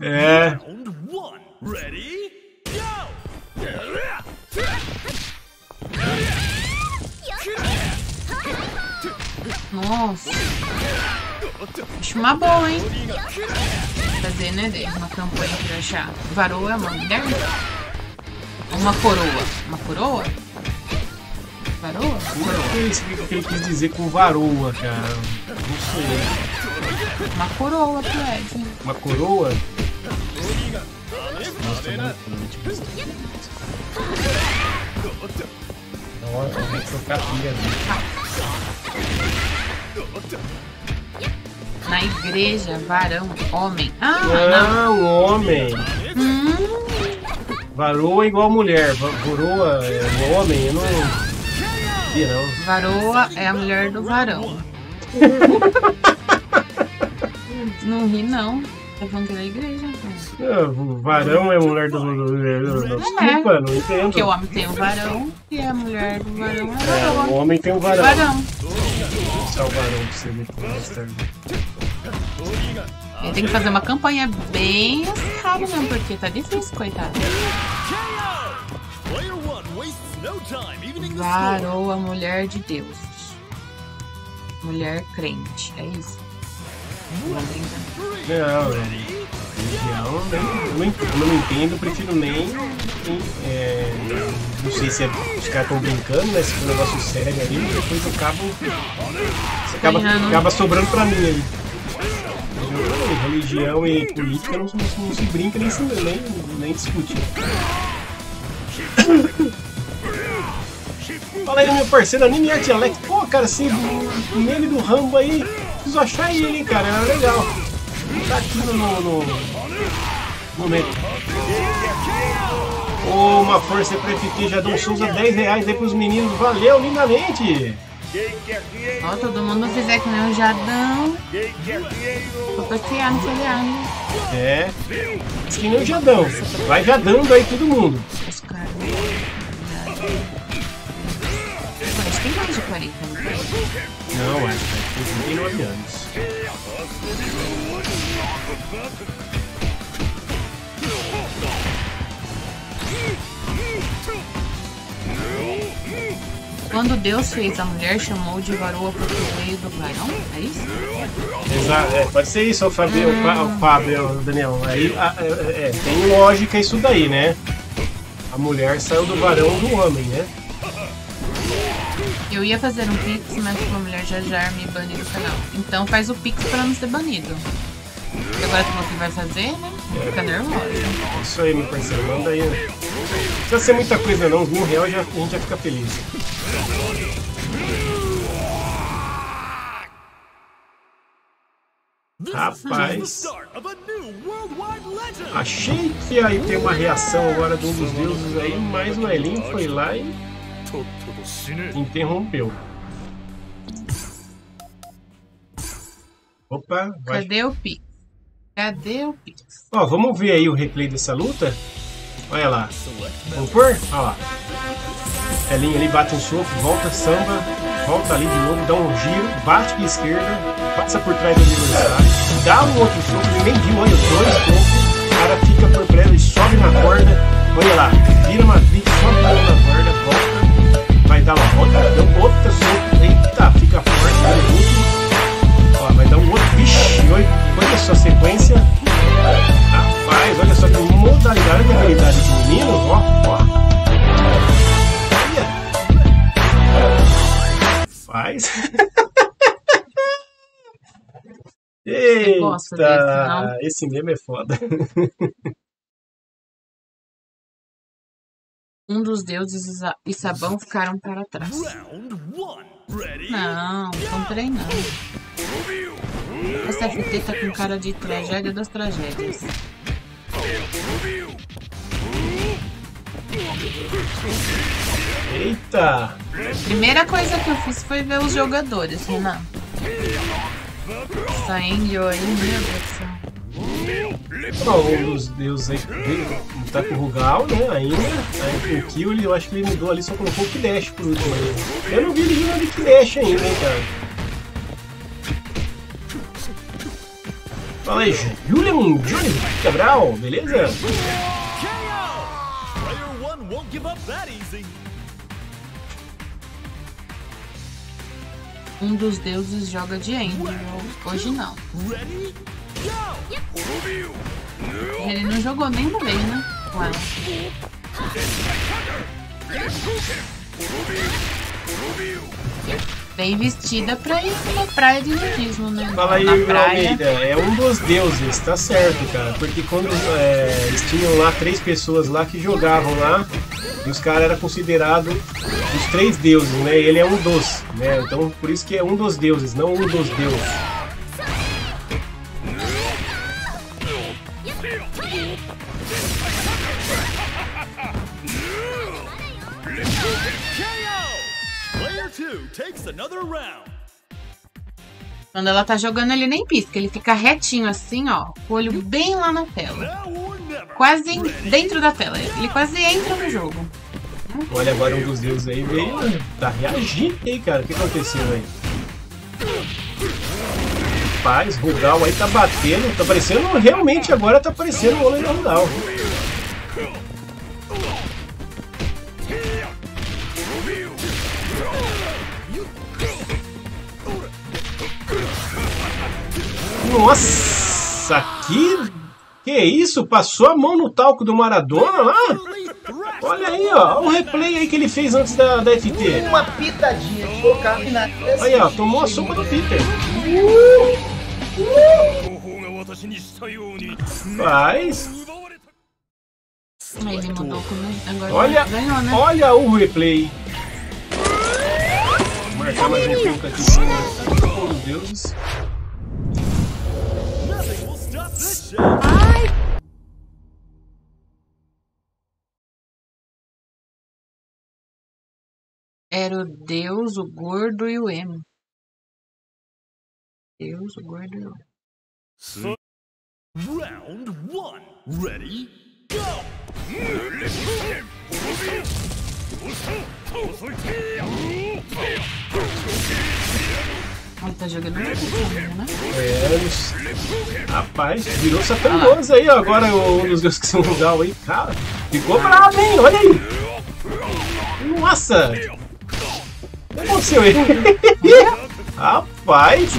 É. Round one. Ready? Nossa. Acho uma boa, hein? Fazer, né, Dê? Uma campanha pra achar. Varoa é uma mulher? Uma coroa. Uma coroa? Varoa? O que é isso que ele quis dizer com varoa, cara? Não sei. Uma coroa pro Ed. Uma coroa? Nossa, não. Nossa, tem que trocar pilha. Na igreja, varão, homem. Ah, Ah, o homem. não. Hum, Varoa é igual mulher. Va- Varoa é homem, eu não. Sabia, não. varoa é a mulher do varão. Não ri, não. Tá falando que é da igreja. Ah, o varão é mulher do. Desculpa, não entendo. Porque o homem tem o varão e a mulher do varão é a É, varoa. o homem tem um varão. Varão. É o varão pra você ver é Ele tem que fazer uma campanha bem acirrada mesmo, porque tá difícil, coitado. Player one wastes no time score. Varoa, mulher de Deus. Mulher crente, é isso. Não. Religião, nem, não, não entendo, eu prefiro nem. é, não sei se é- os caras estão brincando, né? Se for um negócio sério aí, depois eu acabo. Acaba, Ganhando. acaba sobrando pra mim falei, Religião e política não, não- não se brinca nem se, nem, nem discute. Fala aí, meu parceiro, Anime Art Alex. Pô, cara, assim, o meme do Rambo aí, preciso achar ele, hein, cara, era legal. Tá aqui no. no, momento. Ô, uma força pra FT, já dão Souza 10 reais aí pros meninos, valeu lindamente! Ó, todo mundo fizer que nem o Jadão. Vou passear no feriado. É, que nem o Jadão, vai dando aí todo mundo. Os caras. Mas tem mais de 40 40, não que tem 39 anos. Quando Deus fez a mulher, chamou de varoa porque veio do varão? É isso? Exato, é, pode ser isso, o Fábio, o Fa- o Fábio, Daniel. Aí, a- é, é, tem lógica isso daí, né? A mulher saiu do varão do homem, né? Eu ia fazer um pix, mas uma mulher já já me bane do canal. Então faz o pix pra não ser banido. Agora tu falou que vai fazer, né? Fica nervosa. Isso aí, meu parceiro, manda aí. Não precisa ser muita coisa não, mil reais já, a gente já fica feliz. Rapaz, achei que aí tem uma reação agora de um dos deuses aí, mas o Elin foi lá e interrompeu. Opa, vai. Cadê o pix? Cadê o pix? Ó, vamos ver aí o replay dessa luta. Olha lá. Vamos pôr? Olha lá. Elinho ali bate um soco, volta, samba, volta ali de novo, dá um giro, bate com a esquerda, passa por trás do adversário, dá um outro soco, nem viu, olha, dois socos, o cara fica por prédio e sobe na corda, olha lá, vira uma trick, sobe na corda, dar uma volta, deu outro soco, eita, fica forte, dá um último, ó, vai dar um outro, vixe, olha, só a sequência, rapaz, olha só que modalidade de habilidade do menino, ó, ó. Faz. Eita, esse meme é foda. Um dos deuses e Sa- Sabão ficaram para trás. Não, comprei não. Essa FT tá com cara de tragédia das tragédias. Eita! Primeira coisa que eu fiz foi ver os jogadores, Renan. Saindo aí, meu Deus do céu. Um dos deuses aí tá com o Rugal, né? Ainda. Aí com o Kill, ele, eu acho que ele mudou ali, só colocou o Kidash por último aí. Eu não vi ele jogando de Kidash ainda, hein, cara. Fala aí, Julian Johnny Cabral, beleza? Um dos deuses joga de Angel. Hoje não. Ready? Ele não jogou nem no meio, né? Com ela. Bem vestida pra ir numa praia de nudismo, né? Fala aí, praia. Almeida, é um dos deuses, tá certo, cara. Porque quando é, eles tinham lá três pessoas lá que jogavam lá, e os caras eram considerados os três deuses, né? Ele é um dos, né? Então por isso que é um dos deuses, não um dos deuses. Quando ela tá jogando, ele nem pisca. Ele fica retinho assim, ó. Com o olho bem lá na tela. Quase em- dentro da tela. Ele quase entra no jogo. Olha, agora um dos deuses aí veio, tá reagindo aí, cara. O que aconteceu aí? Rapaz, Rugal aí tá batendo, tá parecendo, realmente agora tá parecendo o da Rugal. Nossa, que que isso? Passou a mão no talco do Maradona lá? Olha aí, ó, o replay aí que ele fez antes da, da FT. Uma pitadinha de colocar na Aí, ó, tomou a sopa do Peter. Agora Olha, ganhou, né? olha o replay. Vou marcar mais um pouco aqui com os Era o Deus, o gordo e o emo. Deus, o gordo e o emo. Round one. Ready? Go! Ele tá jogando muito fundo, né? É, rapaz, virou satanoso aí, ó. Agora um dos deuses que são legal aí, cara. Ficou bravo, hein? Olha aí. Nossa! Aconteceu aí? Rapaz!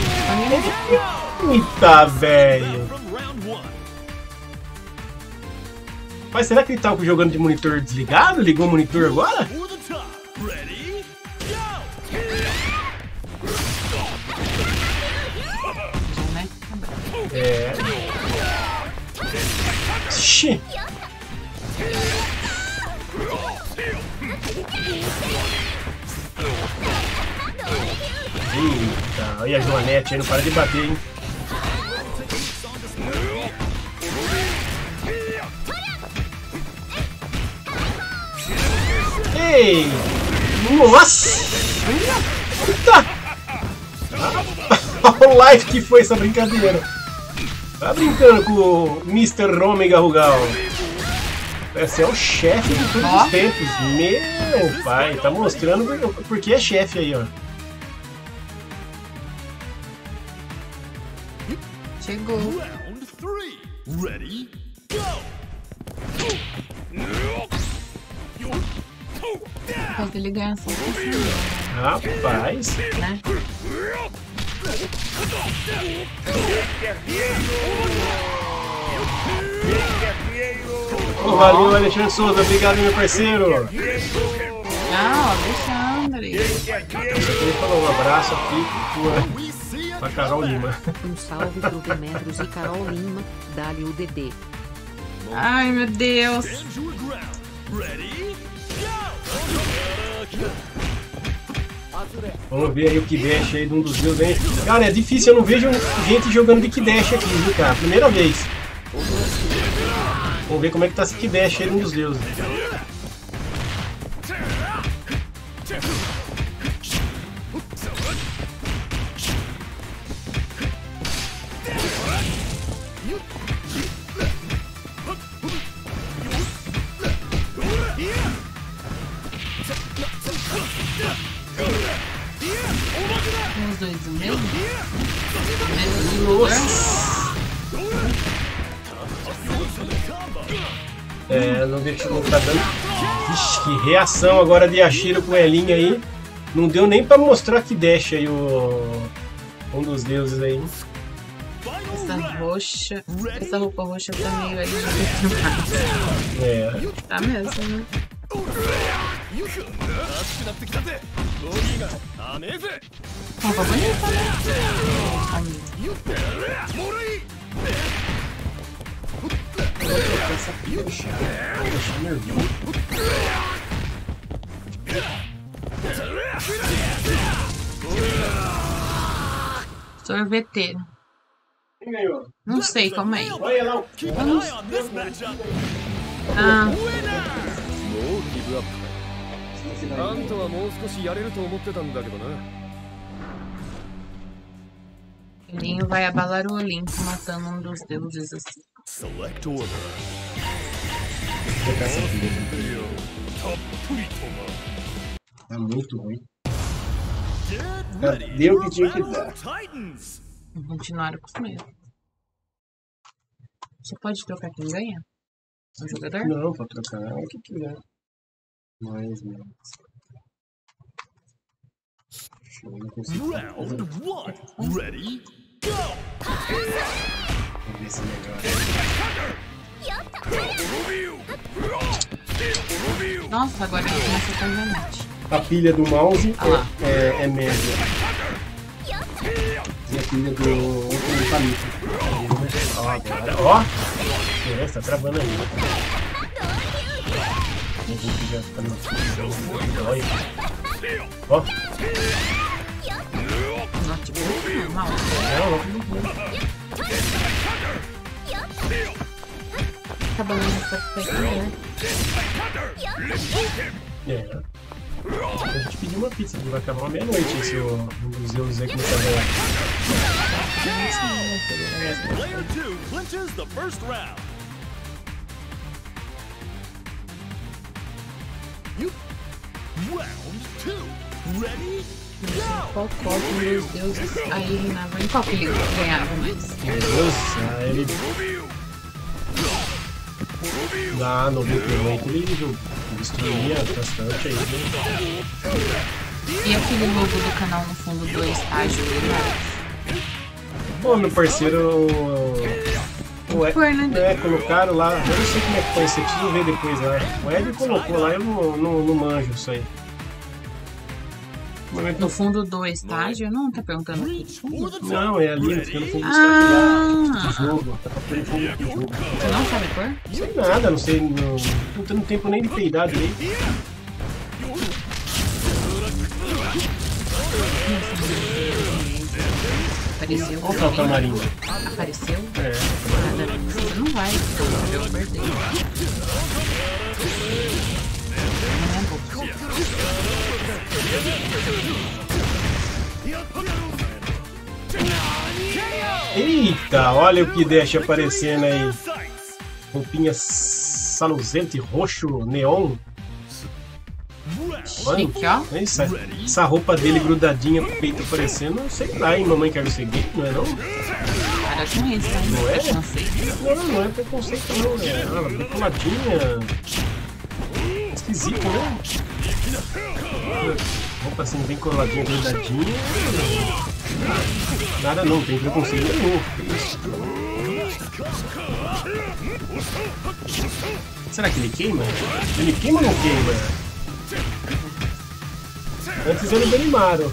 Eita, velho! Mas será que ele tava jogando de monitor desligado? Ligou o monitor agora? É. Xi. Eita, olha a Joanete aí, não para de bater, hein? Ei! Nossa! Eita! Olha o life que foi essa brincadeira! Tá brincando com o Mr. Ômega Rugal. Esse é o chefe de todos os tempos. Meu pai, tá mostrando por- porque é chefe aí, ó. Chegou. Round three. Ready? Go! Quando ele ganha só Rapaz. né? Ô, valeu, Alexandre Souza. Obrigado, meu parceiro. Ah, ó, Alexandre. Ele falou um abraço aqui pra, pra Carol Lima. Um salve pro Demetros e Carol Lima, dali o DD. Ai, meu Deus. Ready? Vamos ver aí o Kidash aí de um dos aí. Cara, é difícil, eu não vejo gente jogando de Kidash aqui, viu, cara? Primeira vez. Vamos ver como é que tá esse Kidash aí de um dos deuses. Reação agora de Ashiro com Elinha aí. Não deu nem para mostrar que deixa aí o. Um dos deuses aí. Essa roxa. Essa roupa roxa tá meio LGBT. É. Tá mesmo, né? Roupa bonita, né? Essa roxa. Roxa nervosa. Keep an eye on this matchup Ah, もうギブアップあんたはもう少しやれると思ってたんだけどな Elinho vai abalar o Olimpo matando um dos deuses assim. Select order たっぷりとな Tá muito ruim. Ready deu o que tinha a que dar. Continuaram com os mesmos. Você pode trocar quem ganha? O jogador? Não, pra trocar o que quiser. Mais, menos. Eu não consigo. Round one Ready? Go! Vamos ver se melhora. Nossa, agora ele começa a fazer match. A pilha do mouse Ah é, é, é média. E a pilha do do palito. Ó! É, tá travando aí. Olha. Ó. Notebook normal. Tá bom, né? É. A gente pediu uma pizza vai acabar uma meia-noite esse o- deuses aí começar a ganhar. Player two clinches the first round. You round two. Ready? Qual cosmo dos deuses aí reinava? Em qual que ele ganhava mais? Meu Deus, ah, ele. Ah, no Ultimate ele destruía bastante aí. né? E aquele logo do canal no fundo do estágio? né? Pô, meu parceiro. O Ed, né? é, colocaram lá, eu não sei como é que foi, você precisa ver depois lá. O Ed colocou lá, eu não, não, não manjo isso aí. No fundo do estágio? Não, tá perguntando aqui. Não, é ali, fica no fundo do estádio lá. Ah, Do jogo, tá fundo do jogo. você não sabe a cor? Não sei nada, não sei, não, não tô no tempo nem de peidar direito. Apareceu. É o camarim? Apareceu? É. Nada. Você não vai ver o Eita, olha o que deixa aparecendo aí. Roupinha saluzente, roxo, neon. Mano, isso, essa roupa dele grudadinha com o peito aparecendo, sei lá, hein, mamãe quero ser gay, não é não? Para com isso, tá? Não é? Não, não é preconceito não, é ela bem coladinha. Esquisito, né? Roupa assim bem coladinha, grudadinha. Nada não, tem preconceito nenhum. Será que ele queima? Ele queima ou não queima? Antes ele Benimaru.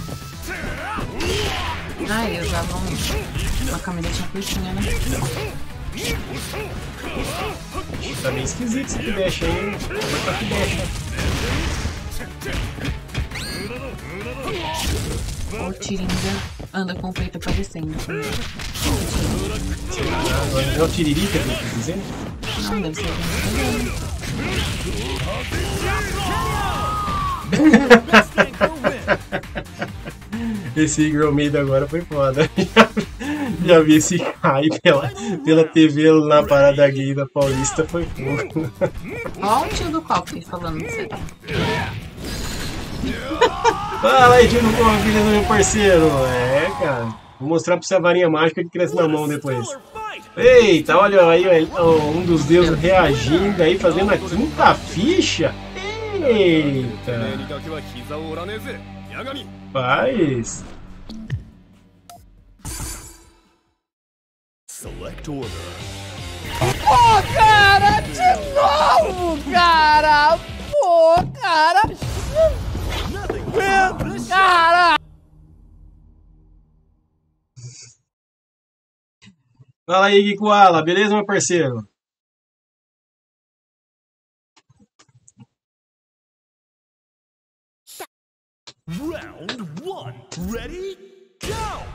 Ah, eu usava um, uma camisetinha curtinha, né? Tá meio esquisito esse deixa aí. Deixa. O Tiringa anda com o peito aparecendo. É o Tiririca que eu quis dizer? Não, deve ser algum Esse Girl Made agora foi foda. Já vi esse hype pela, pela TV na parada gay da Paulista, foi fogo. Ó o tio do copo falando você. Fala aí, Dino do meu parceiro. É, cara. Vou mostrar pra você a varinha mágica que cresce na mão depois. Eita, olha aí um dos deuses reagindo aí, fazendo a quinta ficha. Eita. Paz. Select order. Pô, cara, de novo, cara! Pô, cara! Cara! Fala aí, Gui Koala, beleza, meu parceiro? Round one Ready Go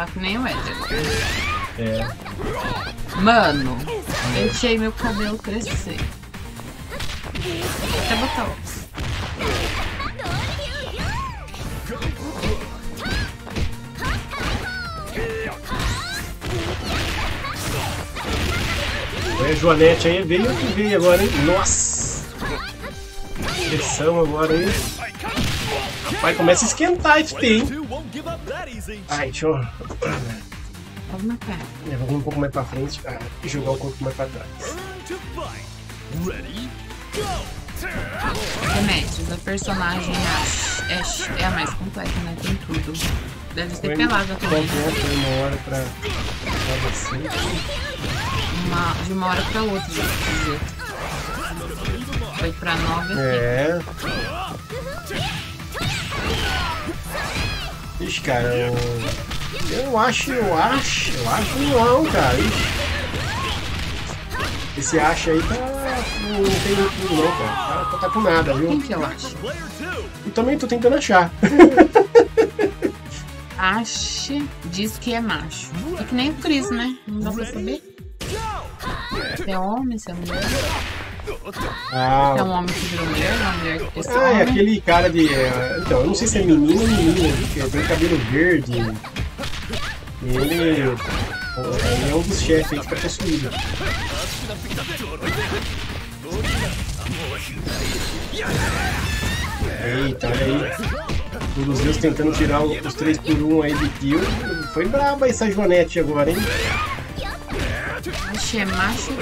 falar que nem o. É. Mano, deixei meu cabelo crescer. Até botar o. Olha a Joanete aí, veio que veio agora, hein? Nossa! Pressão agora aí. Rapaz, começa a esquentar esse tem, hein? Ai, deixa eu Olha na cara. um pouco mais pra frente ah, e jogar o corpo mais pra trás. Remédios, a personagem é é a mais completa, né? Tem tudo. Deve ser pelada também. Né? foi uma hora pra. Uma, de uma hora pra outra, quer dizer. Foi pra nove. É. Ixi, cara, eu, eu acho, eu acho, eu acho não, cara. Esse acha aí tá. Não tem tudo não, cara. Tá, tá com nada, Quem viu? que eu acho? Eu também tô tentando achar. Ache diz que é macho. É que nem o Chris, né? Não dá pra saber. Se é homem, se é mulher. Ah, é um homem que virou mulher, uma mulher que Ah, é aquele cara de. é, Então, eu não sei se é menino ou menina, que tem cabelo verde. Ele. Aí é um dos chefes que tá possuído. Eita, olha aí. Um dos tentando tirar os 3 por 1 aí de kill. Foi braba essa Joanete agora, hein? É macho.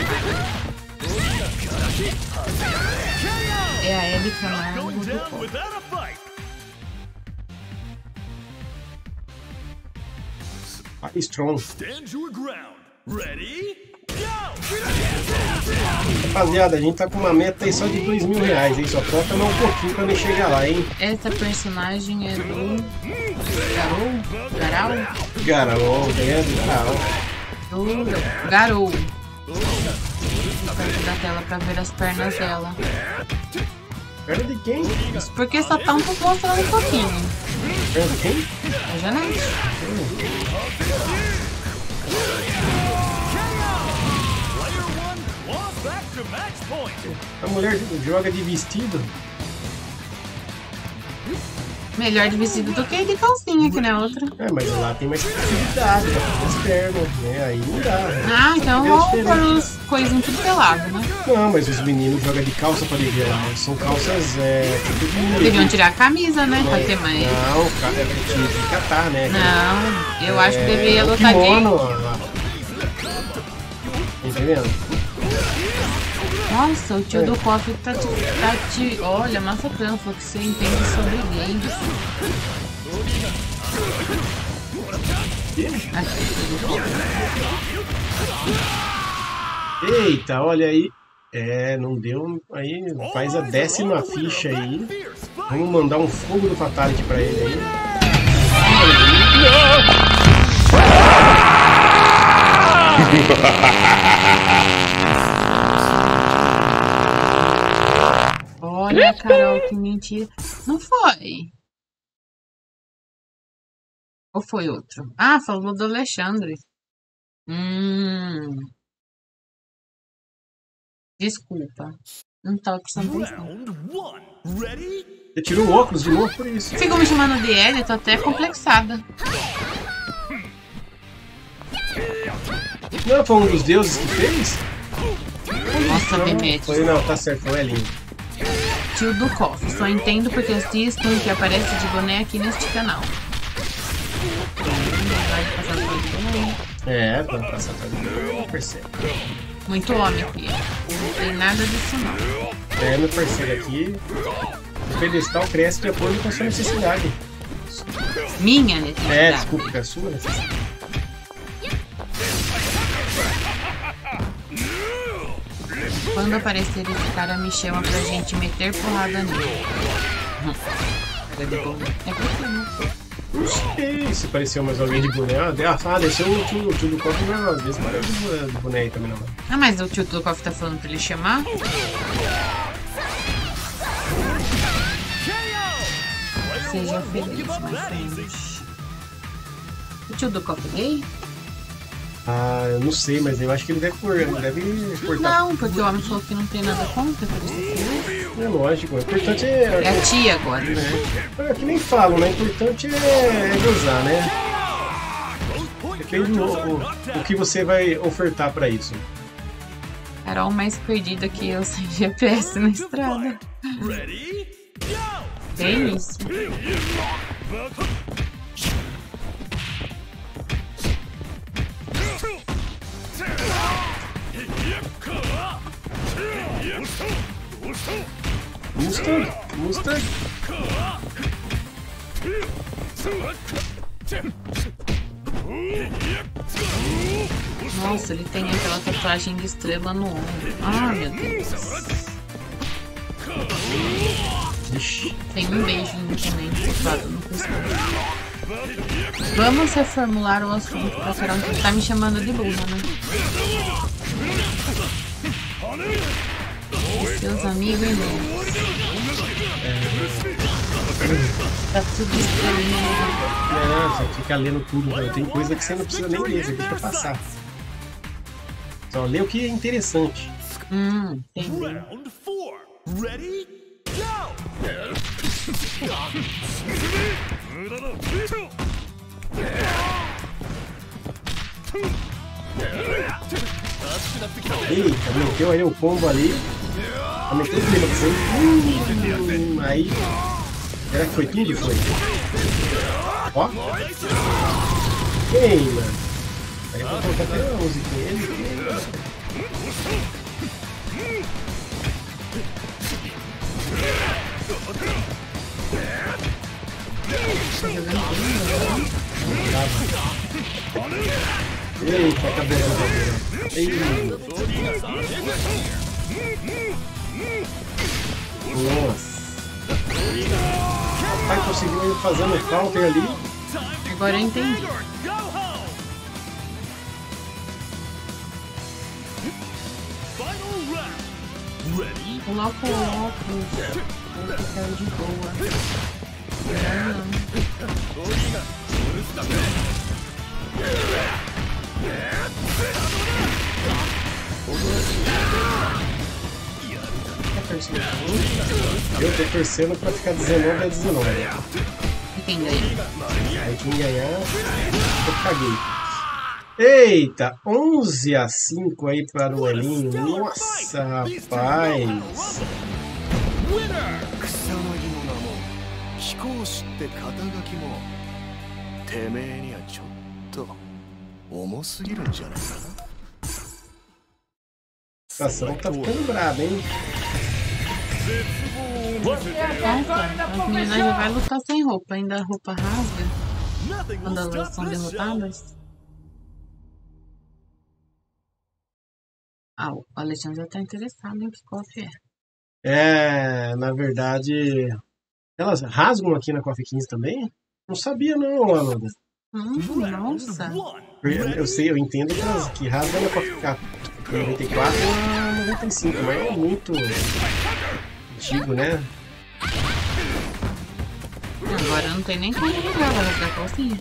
É a Ellie Camargo do Pop. Without a fight. Ah, Strong. Stand your ground. Ready? Go! Rapaziada, a gente tá com uma meta aí só de 2 mil reais, hein? Só falta mais um pouquinho pra me chegar lá, hein? Essa personagem é do. Garou? Garau? Garou, ganha do Garou. Do Garou. Perto da tela pra ver as pernas dela. Perna de quem? Porque só tá um pouco mostrando um pouquinho. Perna de quem? É Janete. A mulher joga de vestido. Melhor de vestido do que de calcinha, que na outra. É, mas lá tem mais facilidade, né? As pernas, né? Aí não dá. né? Ah, então É vamos pôr os coisinhos tudo pelado, né? Não, mas os meninos jogam de calça pra viver lá. São calças, é, tipo de... Deviam tirar a camisa, né? Pra ter mais. Não, cara, é tinha que catar, né? Não, eu acho que deveria é, o kimono, gay. ó, lá. Entendendo? Nossa, o tio É. do cofre tá te, tá te. Olha, massacrando, falou que você entende sobre games. Aqui. Eita, olha aí. É, não deu. Aí faz a décima ficha aí. Vamos mandar um fogo do Fatality pra ele aí. Olha, Carol, que mentira. Não foi. Ou foi outro? Ah, falou do Alexandre. Hum. Desculpa. Não tava prestando atenção. Você tirou o óculos de novo por isso. Ficou me chamando de Ellie, tô até complexada. Não, foi um dos deuses que fez? Nossa, Não, Demetrius. foi não, tá certo, foi o Elinho. Tio do cofre. Só entendo porque assistam que aparece de boné aqui neste canal. É, pra passar não percebe. Muito homem aqui. Não tem nada disso não. É, meu parceiro aqui. O pedestal cresce de acordo com a sua necessidade. Minha necessidade. É, desculpa, com a sua necessidade. Quando aparecer esse cara me chama pra gente meter porrada nele. Cara de boné. É você, né? Não sei se pareceu mais alguém de boné. Ah, ah, desceu o tio, o tio do copo, mas às vezes parece de boné- de boné aí também não. Ah, mas o tio do cofre tá falando pra ele chamar? Seja feliz, friend. O tio do cofre é gay? Ah, eu não sei, mas eu acho que ele deve, cor, ele deve cortar. Não, porque o homem falou que não tem nada contra, por isso que É lógico, o importante é. É a tia agora. É que nem falam, né? O importante é, é gozar, né? Depende do o, o que você vai ofertar pra isso. Carol mais perdida que eu sem GPS na estrada. Ready? Tem isso. Mustang, Mustang. Nossa, ele tem aquela tatuagem de estrela no ombro. Ah, meu Deus. Ixi. Tem um beijinho também tatuado no pescoço. Vamos reformular o assunto pra Carol que tá me chamando de burra, né? Seus amigos e meus. Tá tudo estrelinha. né? Não, você fica lendo tudo, né? tem coisa que você não precisa nem ler, você deixa passar. Só lê o que é interessante. Hum, entendi. Round four. Ready? Go! Eita, meteu aí o combo ali. Tá metendo clima pra você. Hum, aí. Será que foi tudo? Foi. Ó. Queima. Aí eu vou colocar até a musiquinha. Ele Eita, acabou a brincadeira. Ei. Nossa. Rapaz, conseguiu ainda fazer um counter ali. Agora eu entendi. Coloca o óculos. Vou ficar de boa. Não, não. Eu tô torcendo pra ficar 19 a 19. E quem ganha? Aí quem ganhar, eu caguei. Eita, 11 a 5 aí para o Elinho. Nossa, rapaz. 草重すぎるんじゃないかな A situação tá ficando braba, hein? Nossa, as meninas já vai lutar sem roupa, ainda a roupa rasga quando elas são derrotadas. Ah, o Alexandre já tá interessado em que coffee é. É, na verdade, elas rasgam aqui na Coffee 15 também? Não sabia não, Amanda. Hum, nossa. Eu, eu sei, eu entendo que, que rasgam na Coffee 94 a 95, mas é muito antigo, né? Agora não tem nem como jogar, vai a calcinha.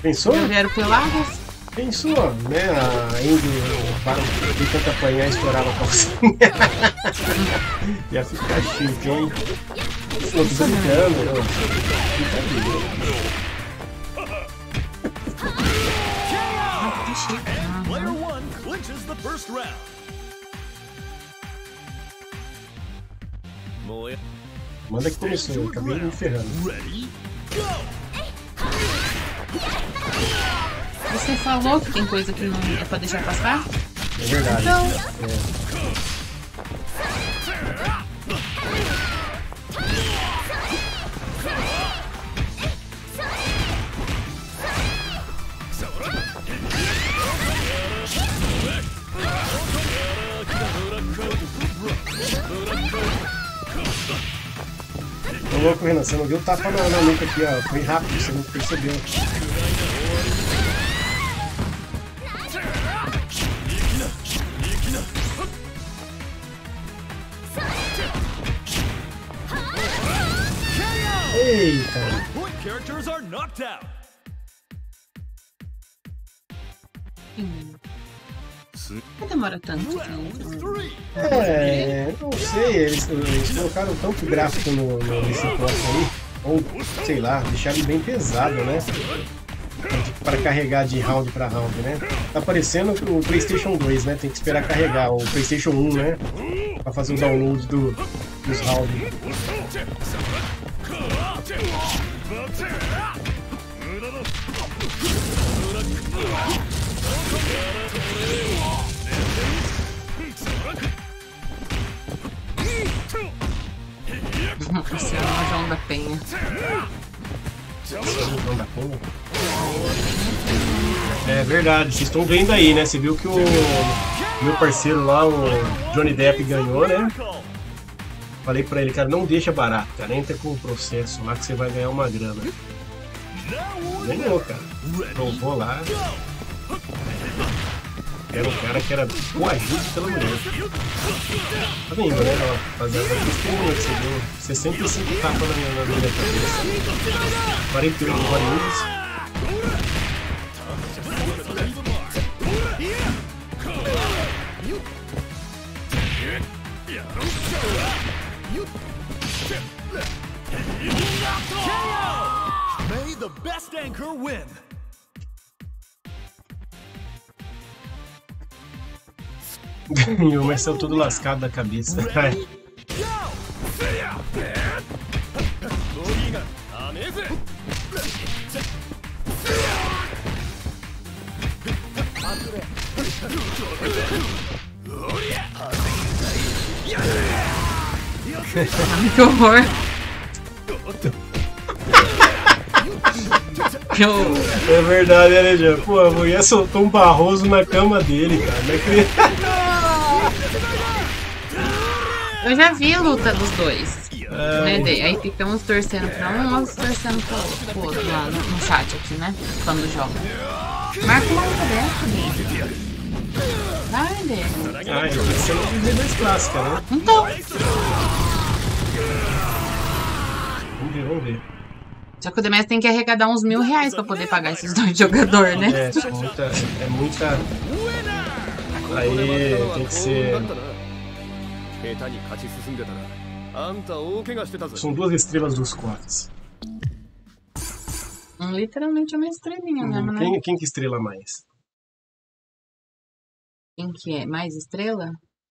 Pensou? Já vieram peladas? Pensou, né? A Indy, para de tanto apanhar, estourava a calcinha. Ia ficar chique, hein? Tô brincando, não. Ah, que chique. Player Aham. one clinches the first round. Moe, Manda que começou, eu acabei me ferrando. ready, go! Você falou que tem coisa que não é pra deixar passar? É verdade. Então. É. Ô louco, Renan, você não viu o tapa na, na nuca aqui, ó. Foi rápido, você não percebeu. Eita! Não demora tanto. Three. É, não sei, eles, eles colocaram tanto gráfico no, no, nesse troço aí, ou sei lá, deixaram bem pesado, né? Para carregar de round para round, né? Tá parecendo o PlayStation 2, né? Tem que esperar carregar, o PlayStation 1, né? Pra fazer o download do, dos rounds. Esse é o João da Penha. Não dá como. É verdade, vocês estão vendo aí, né? Você viu que o meu parceiro lá, o Johnny Depp, ganhou, né? Falei pra ele, cara, não deixa barato, cara. Entra com o processo lá que você vai ganhar uma grana. Ganhou, cara. Provou lá. Era um cara que era coagido pela mulher. Tá vendo, né, rapaziada? Testemunha que você deu 65 tapas na minha, na minha cabeça. 48 guarulhos. May the best anchor win. e o Marcel todo lascado da cabeça. que horror! É verdade, né, Jean? Pô, a mulher soltou um barroso na cama dele, cara. Não é que- Eu já vi a luta dos dois. Ah, Né? Aí fica uns torcendo pra um, outros torcendo pro outro, pro outro lá no, no chat aqui, né? Quando joga. Marca uma luta dessa, Dê. Vai, Dê. Ah, ele tem que ser uma V2 clássica, né? Então. Vamos ver, vamos ver. Só que o Demetrio tem que arrecadar uns mil reais pra poder pagar esses dois jogadores, né? É, é muita. É muita... Aí tem que ser. São duas estrelas dos cortes. Hum, literalmente é uma estrelinha hum, mesmo, né? Quem, que estrela mais? Quem que é? Mais estrela?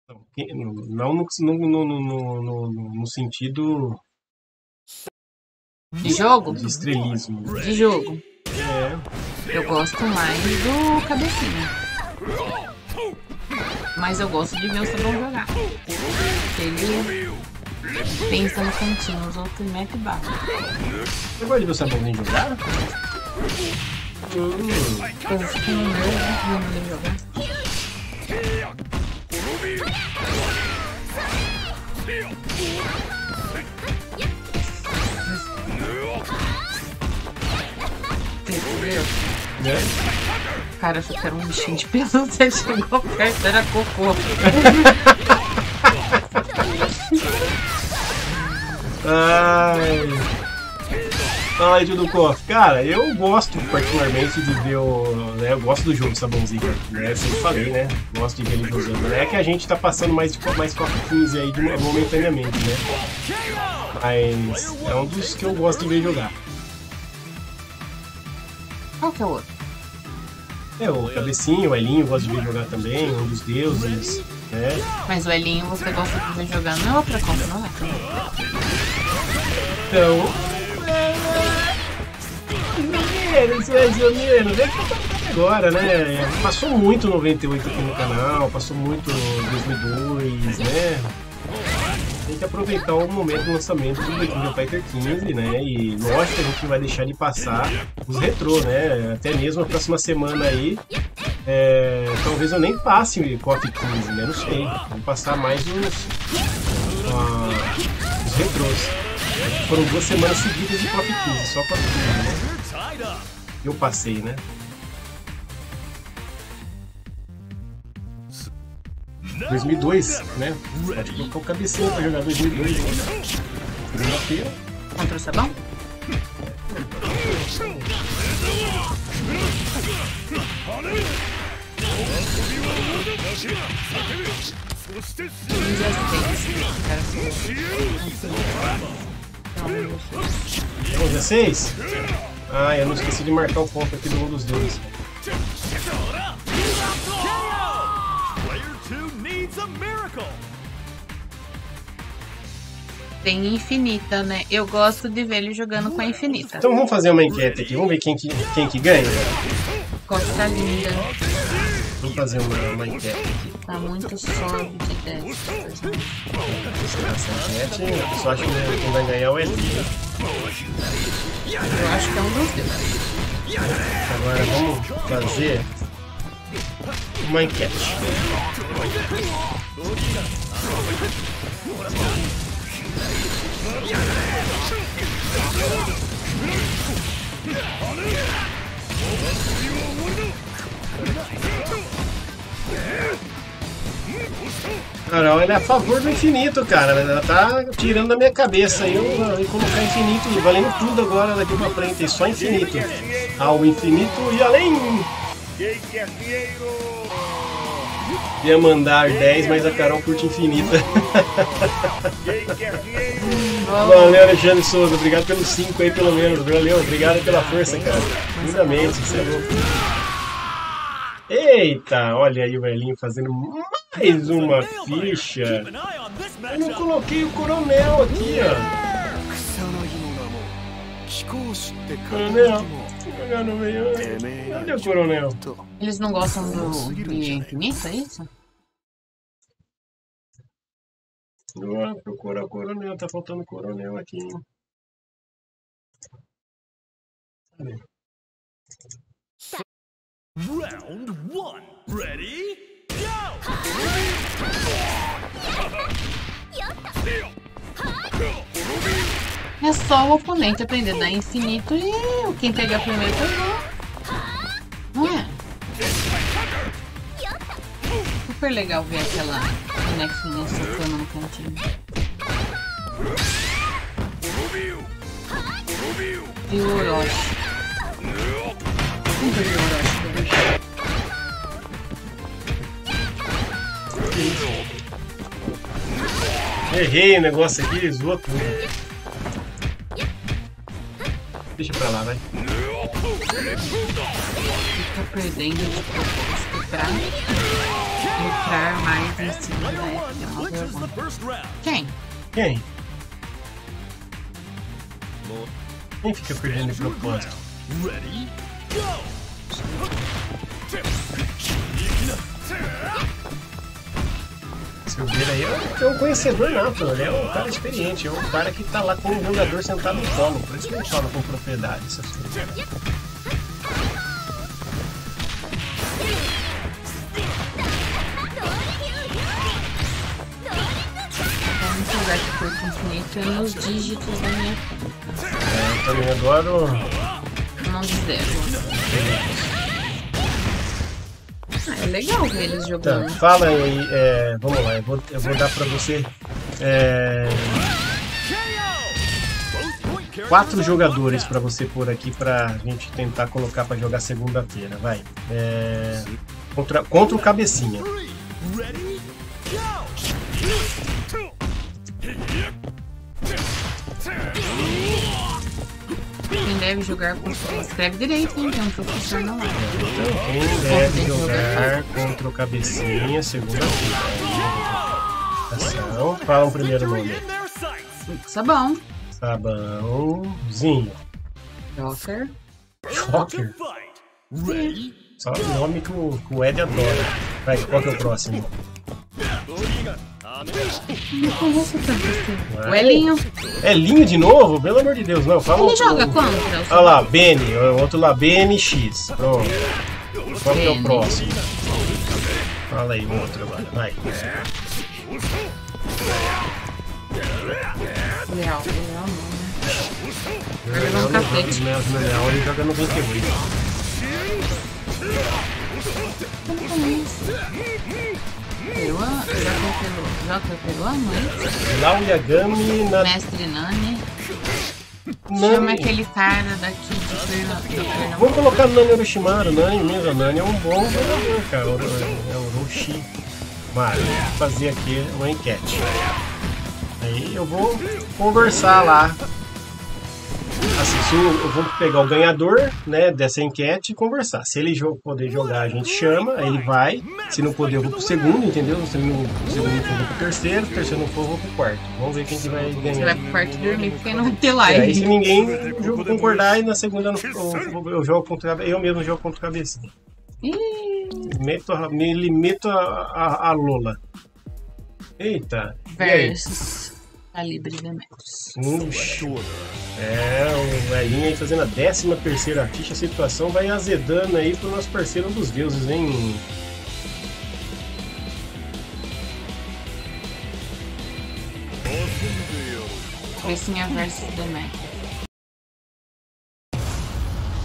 Não, não, no, no, no sentido de jogo? de estrelismo. De jogo. É. Eu gosto mais do cabecinha. Mas eu gosto de ver o Sabão jogar. Ele pensa no cantinho, os outros mete barra. Você gosta de ver o Sabãozinho jogar? Eu meu, né? Jogar. Né? Cara, achou que era um bichinho de pelúcia, chegou perto, era cocô. Ai. Fala aí, Juduco. Cara, eu gosto particularmente de ver o. Né, eu gosto do jogo Sabãozinho, né? Eu sempre falei, né? Gosto de ver ele jogando. É que a gente tá passando mais, de, mais Copa 15 aí momentaneamente, né? Mas é um dos que eu gosto de ver jogar. Qual que é o outro? É, o Cabecinho, o Elinho, eu gosto de ver jogar também, um dos deuses, né? Mas o Elinho você gosta de ver jogar, não é outra conta, não é? Então. Menos, mais ou menos. É que tá agora, né? Passou muito 98 aqui no canal, passou muito 2002, né? Tem que aproveitar o momento do lançamento do The King of Fighter 15, né? E lógico que a gente vai deixar de passar os retrô, né? Até mesmo a próxima semana aí. é, talvez eu nem passe KOF 15, né? Não sei. Vou passar mais os, ah, os retrôs. Foram duas semanas seguidas de KOF 15, só KOF 15, né? Eu passei, né? 2002, né? Pode colocar o cabecinho pra jogar 2002, né? Segunda-feira. Contra o sabão? Com 16? Ah, eu não esqueci de marcar o ponto aqui do um dos deuses. Tem infinita, né? Eu gosto de ver ele jogando com a infinita. Então vamos fazer uma enquete aqui, vamos ver quem que, quem que ganha? Costa linda. Vamos fazer uma, uma enquete aqui. Tá muito sorte dessa. Essa enquete, a pessoa acha que quem vai ganhar é o Elinho. Eu acho que é um dos deuses. Agora vamos fazer uma enquete. Carol, ela é a favor do infinito, cara. Ela tá tirando da minha cabeça. Eu vou colocar infinito, valendo tudo agora daqui pra frente. É só infinito. Ao infinito e além ia mandar 10, mas a Carol curte infinita. Valeu, Alexandre Souza. Obrigado pelos 5 aí, pelo menos. Valeu, obrigado pela força, cara. Lindamente, você é louco. Eita, olha aí o velhinho fazendo mais uma ficha. Eu não coloquei o coronel aqui, ó. Coronel, olha o coronel. Eles não gostam do infinito, é isso? Vou procurar o coronel. Tá faltando coronel aqui. hein? Cadê? Round one. Ready? Go! É só o oponente aprender a dar infinito e quem pegar primeiro pegou. Não é? Super legal ver aquela bonequinha socando no cantinho. E o Orochi. Sempre o Orochi dele. Errei o negócio aqui, zoou tudo. Deixa pra lá, vai. Fica perdendo de propósito pra entrar mais em cima da. É. Quem? Quem? Quem fica perdendo de propósito? Ready? Seu ver aí é um conhecedor nato, ele é um cara experiente, é um cara que tá lá com o jogador sentado no colo, por isso que ele fala com propriedade essas coisas. Infinito é nos dígitos da minha conta. É, eu também adoro. Não zero. Ah, é legal ver eles Tá, jogando. fala aí, é, vamos lá, eu vou, eu vou dar pra você é, quatro jogadores pra você pôr aqui pra gente tentar colocar pra jogar segunda-feira, vai. É, contra, contra o Cabecinha. Deve jogar com escreve direito, hein? Tem um professor não é. Deve jogar contra o Cabecinha segunda-feira? Ação, fala um primeiro nome. Sabão. Sabãozinho. Joker. Joker? Ready? Só o nome que o, que o Ed adora. Vai, qual que é o próximo? O Elinho. Elinho de novo? Pelo amor de Deus, não. Fala Ele um- joga contra? Olha lá, Benny. O outro lá, BNX. Pronto. Qual que é o próximo? Fala aí, o outro agora. Vai. Leal. Leal não, né? Leão não cacete. Leão, ele joga no 28. Como é isso? Pegou a... Joker pegou... Joker pegou a mãe. Lau Yagami na Mestre Nani. Nani. Chama aquele cara daqui de Perna- de Pernambuco. Vamos colocar Nani Orochimaru, Nani mesmo. Nani é um bom jogador, cara. É o Orochi. Maru. Vou fazer aqui uma enquete. Aí eu vou conversar lá. Assim, se eu, eu vou pegar o ganhador né, dessa enquete e conversar. Se ele jo- poder jogar, a gente chama, aí ele vai. Se não poder, eu vou pro segundo, entendeu? Se não, o segundo for, eu vou pro terceiro. Se o terceiro não for, eu vou pro quarto. Vamos ver quem que vai ganhar. Você vai pro quarto dormir porque não vai ter E aí, se live. ninguém concordar, e na segunda eu, eu, jogo contra eu mesmo jogo contra o cabecinha. Meto a, me limito a, a, a Lola. Eita. Aí? Versus Calibre Demetrius. Ux. É, o velhinho aí fazendo a 13 terceira ficha, a situação vai azedando aí pro nosso parceiro dos deuses, hein? Crescinha versus.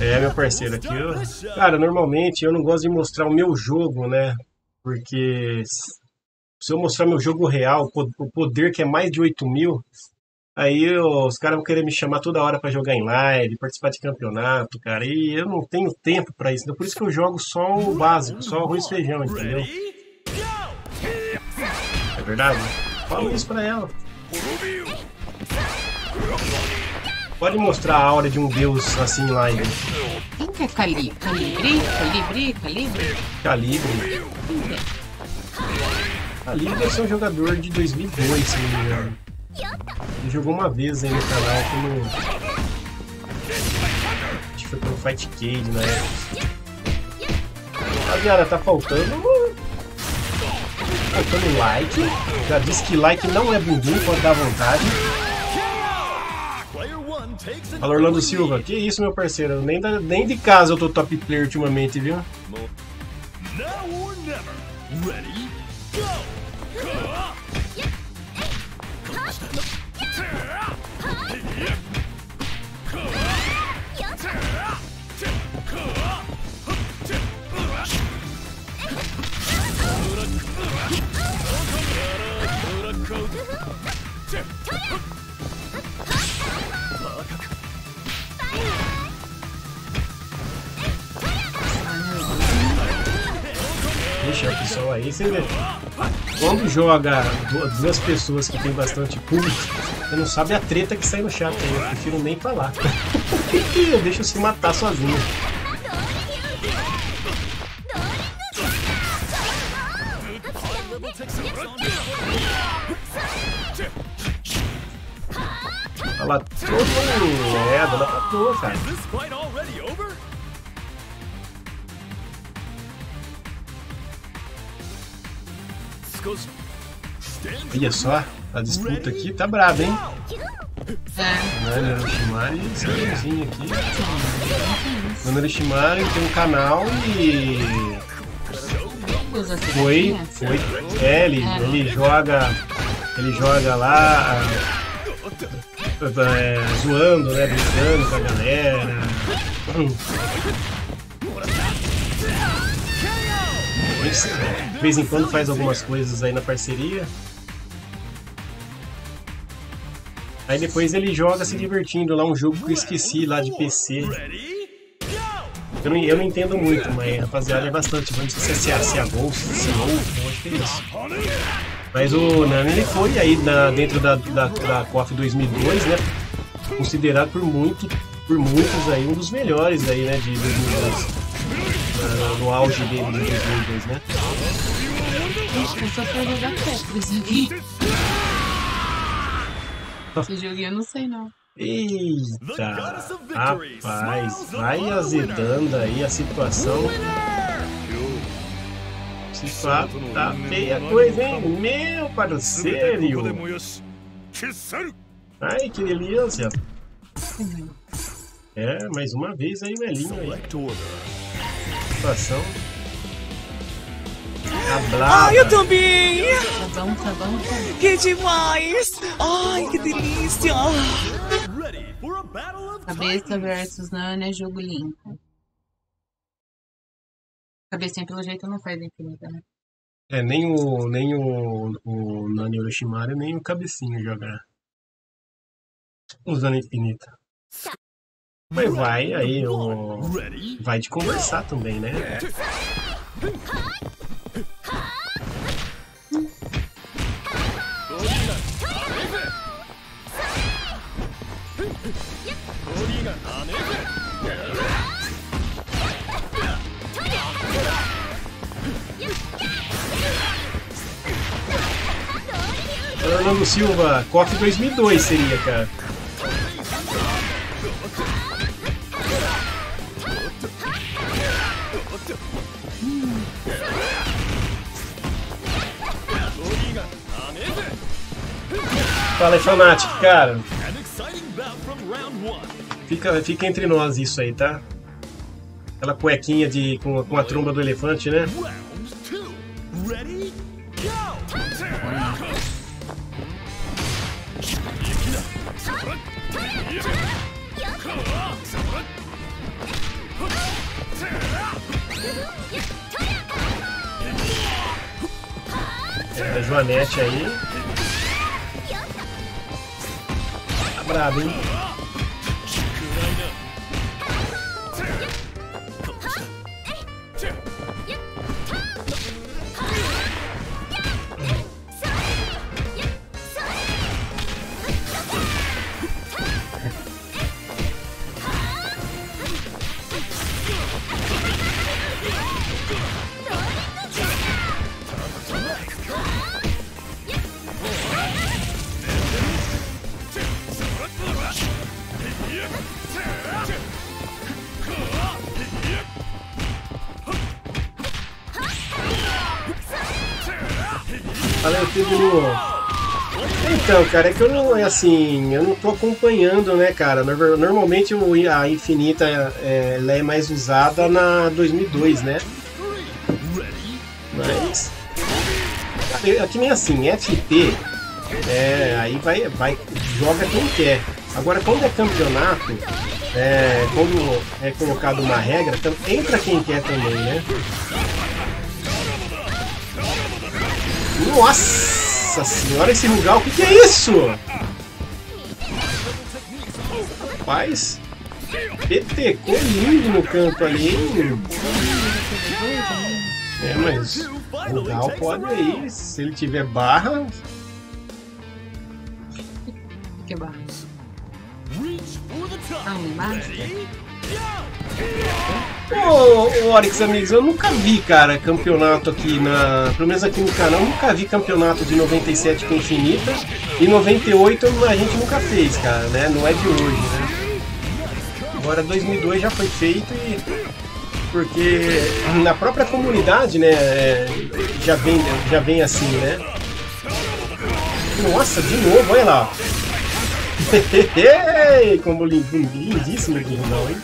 É, meu parceiro aqui. Eu, cara, normalmente eu não gosto de mostrar o meu jogo, né? Porque se eu mostrar meu jogo real, o po- o poder que é mais de 8 mil, aí os caras vão querer me chamar toda hora pra jogar em live, participar de campeonato, cara. E eu não tenho tempo pra isso. Então, por isso que eu jogo só o básico, só arroz e feijão, entendeu? É verdade? Fala isso pra ela. Pode mostrar a aura de um deus assim em live. Quem que é Cali? Calibre? Calibre? Calibre? Calibre. Quem que é? Ali deve ser um jogador de 2002, se não me engano. Ele jogou uma vez aí no canal como. Acho que foi pelo Fight Cage na época. Rapaziada, tá faltando. Faltando like. Já disse que like não é bumbum, pode dar vontade. Fala Orlando Silva, que isso meu parceiro, nem, da- nem de casa eu tô top player ultimamente, viu? Now or never. Ready? Você vê. Quando joga du- duas pessoas que tem bastante público, você não sabe a treta que sai no chat aí. Eu prefiro nem falar. eu deixo se matar sozinho. Ela todo. É, dona Patroa, cara. Olha só, a disputa aqui tá braba, hein? Nani Orochimari e Samuzinho aqui. Nani Orochimari tem um canal e. Foi, foi. É, ele, ele joga. Ele joga lá. é, zoando, né? Brincando com a galera. De vez em quando faz algumas coisas aí na parceria. Aí depois ele joga se divertindo lá, um jogo que eu esqueci lá de PC. Eu não, eu não entendo muito, mas rapaziada é bastante. Não sei se é é se é Low, eu acho que é isso. Mas o Nami ele foi aí na- dentro da, da, da KOF 2002, né? Considerado por muito, por muitos aí um dos melhores aí, né? De 2002. Na- no auge dele de 2002, né? Eu só. Esse joguinho eu não sei não. Eita, rapaz, vai azedando aí a situação. Se pá, tá feia a coisa, hein? Meu parceiro! Ai, que delícia! É, mais uma vez aí o Elinho aí. Situação. Tá. Ai, eu também! Tá bom, tá bom, tá bom. Que demais! Ai, que delícia! Cabeça versus Nani é jogo limpo. Cabecinha pelo jeito não faz infinita, né? É, nem o, nem o, o Nani Orochimaru, nem o Cabecinho jogar. Usando infinita. Mas vai aí, o... vai de conversar também, né? Orlando Silva, KOF 2002 seria, cara. Fala aí, Fanatic, cara. Fica, fica entre nós isso aí, tá? Aquela cuequinha de, com, com a tromba do elefante, né? É, a Joanete aí. Brabo, hein? Cara, é que eu não, é assim, eu não tô acompanhando, né, cara? Nor- Normalmente a Infinita é, ela é mais usada na 2002, né? Mas. É é que nem assim, FP, é, aí vai, vai, joga quem quer. Agora, quando é campeonato, é, quando é colocado uma regra, entra quem quer também, né? Nossa senhora, esse Rugal, o que, que é isso? Rapaz, petecou lindo no campo ali, hein? É, mas o Rugal pode aí, se ele tiver barra, Que barra. Ah, um embaixo? Ô, Oryx, amigos, eu nunca vi, cara, campeonato aqui na. Pelo menos aqui no canal, eu nunca vi campeonato de 97 com Infinita. E 98 a gente nunca fez, cara, né? Não é de hoje, né? Agora 2002 já foi feito e. Porque na própria comunidade, né? é, Já vem, já vem assim, né? Nossa, de novo, olha lá. Como lindíssimo aqui, não, hein?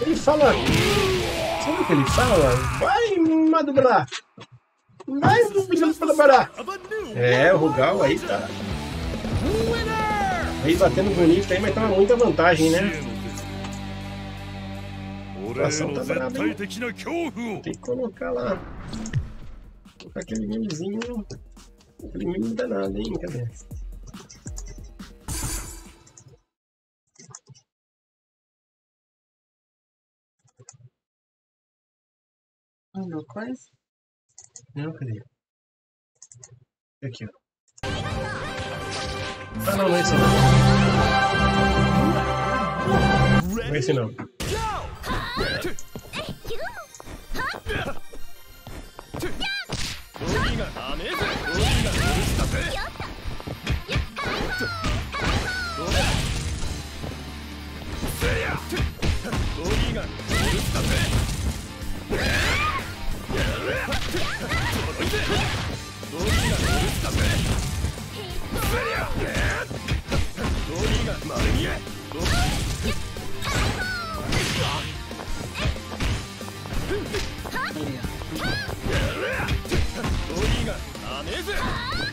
Ele fala. Sabe o que ele fala? Vai, Madubra! Vai, Madubra! É, o Rugal aí tá. Aí batendo bonito aí, mas tá muita vantagem, né? A situação tá brava? Tem que colocar lá. Colocar aquele mimizinho. Mimo danado, hein? Cadê? Mandou coisa? Não, cadê? Aqui, ó. Ah, não, não é esse não. Não é esse não.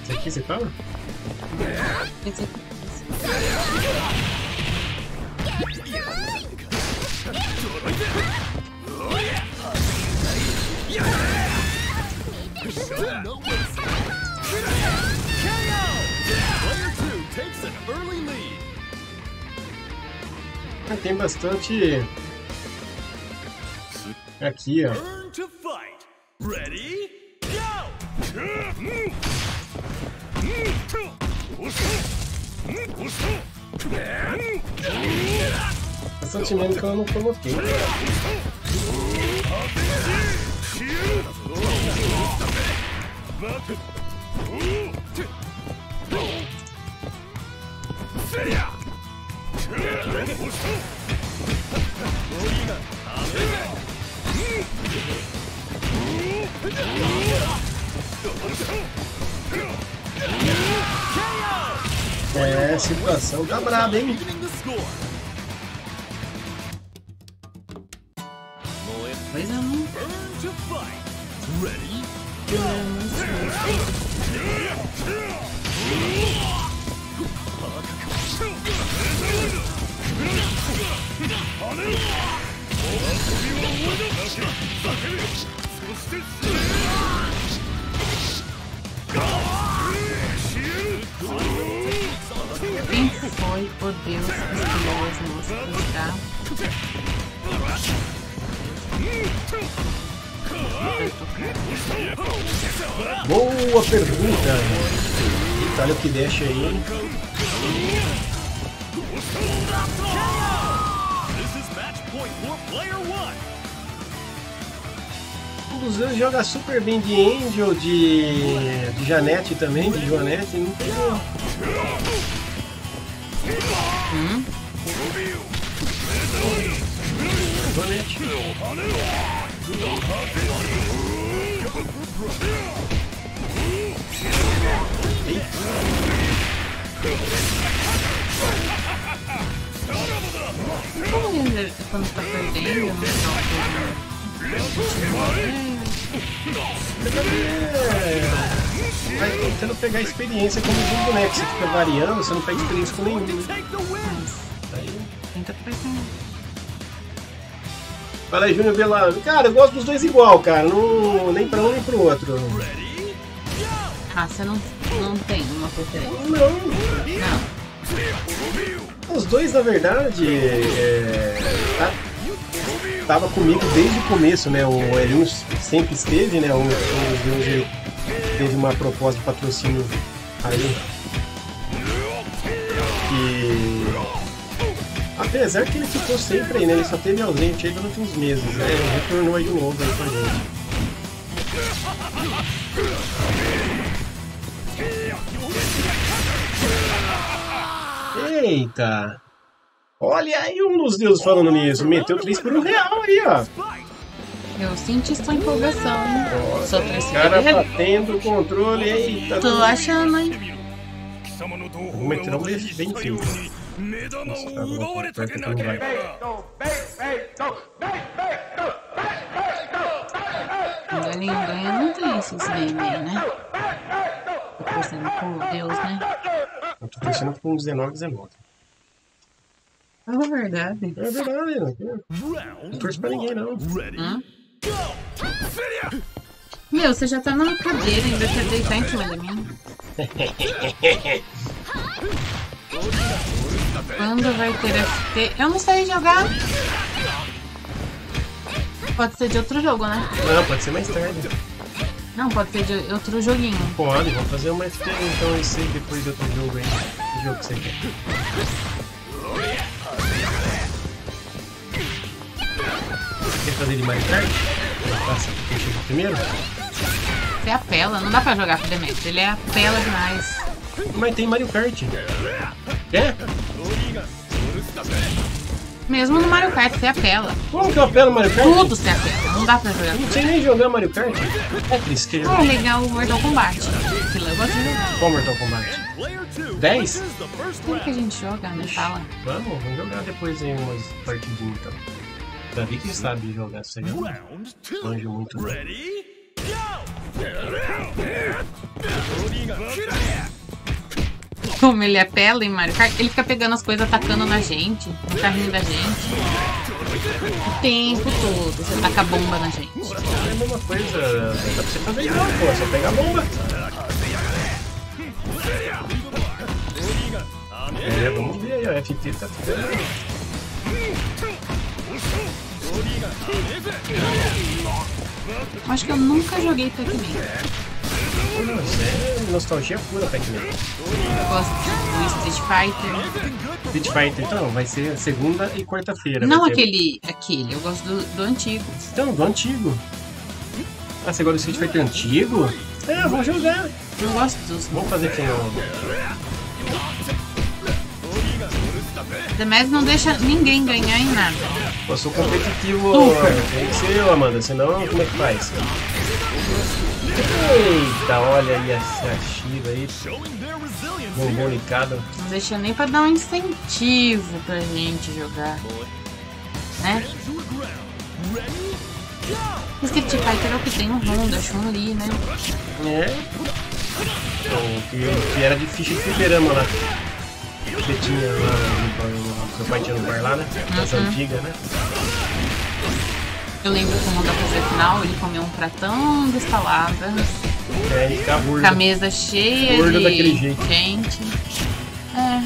Esse aqui você fala? Ah, Tem bastante. Aqui, ó. Turn to fight. Ready? Go! Bastante menos que eu não coloquei. É, tá braba, hein? One. Um dos dois joga super bem de Angel, de, de Janete também, de Joanete. Não tem. Hum? Donete. Como quando tá perdendo, vai tentando pegar experiência como o boneco. Você fica variando, você não pega experiência com nenhum. né? Aí, Tenta pressionar. Fala aí, Júnior Velado. Cara, eu gosto dos dois igual, cara. Não, nem pra um nem pro outro. Ah, você não, não tem uma preferência. Não. Não. Os dois, na verdade, é, tá- tava comigo desde o começo, né? O Elinho sempre esteve, né? O, o ele teve uma proposta de patrocínio aí. Que. Apesar que ele ficou sempre aí, né? Ele só teve ausente aí durante uns meses, né? Ele retornou aí de novo aí com a gente. Eita! Olha aí um dos deuses falando nisso. Meteu 3 por um real aí, ó. Eu senti sua empolgação. O três cara vezes. batendo o controle. Eita! Tô achando, hein? Vou meter um bem bem feito. Nossa, tá bom, aperta que não vai. O galinho ganha muito isso, esse game aí, né? Tô torcendo por Deus, né? Eu tô torcendo com 19, 19. É verdade. É verdade, né? Não torço pra ninguém, não. Hã? Meu, você já tá na cadeira, ainda quer deitar em cima de mim. Quando vai ter FT? Eu não sei jogar. Pode ser de outro jogo, né? Não, pode ser mais tarde. Não, pode ser de outro joguinho. Pode, vamos fazer uma FT então esse aí depois de outro jogo aí. Que jogo que você quer? Quer fazer de Mario Kart? Passa quem chegou primeiro? Você apela, não dá pra jogar com o Demetrius. Ele é apela demais. Mas tem Mario Kart. Quer? Mesmo no Mario Kart, você apela. Como que eu apelo Mario Kart? Tudo você apela. Não dá pra jogar. Não sei nem jogar Mario Kart. É triste que Ah, é legal o Mortal Kombat. Gosto de jogar. Qual Mortal Kombat? 10? Tudo que a gente joga, me fala. Vamos, vamos jogar depois aí umas partidinhas então. Davi que sabe jogar isso aí. Manjo muito. não. Como ele apela em Mario Kart, ele fica pegando as coisas, atacando na gente, no carrinho da gente. O tempo todo, você taca bomba na gente. É a mesma coisa. Dá pra você fazer igual, pô. é Só pegar a bomba. É, vamos ver aí, ó. FT tá ficando. Acho que eu nunca joguei Pac-Man. É nostalgia pura Pac-Man. Eu gosto do Street Fighter. Street Fighter, então, vai ser segunda e quarta-feira. Não vai ter- aquele, aquele, eu gosto do, do antigo. Então, do antigo. Ah, você gosta do Street Fighter antigo? É, vamos jogar. Eu gosto dos. Vamos fazer quem o. The Mad não deixa ninguém ganhar em nada. Eu sou competitivo. Super. Tem que ser eu, Amanda, senão como é que faz? Eita, olha aí essa Shiva aí. Bombonicada. Não deixa nem pra dar um incentivo pra gente jogar. Né? Street Fighter é o que tem o Honda, Chun-Li, né? É. O que, que era de ficha de fliperama lá. Que tinha lá no, no, no bar lá, né? Das Uhum. antigas, né? Eu lembro que o Honda fazia final, ele comeu um pratão de salada, É, e ficar gordo. com a mesa cheia Gordo de daquele jeito. gente. É,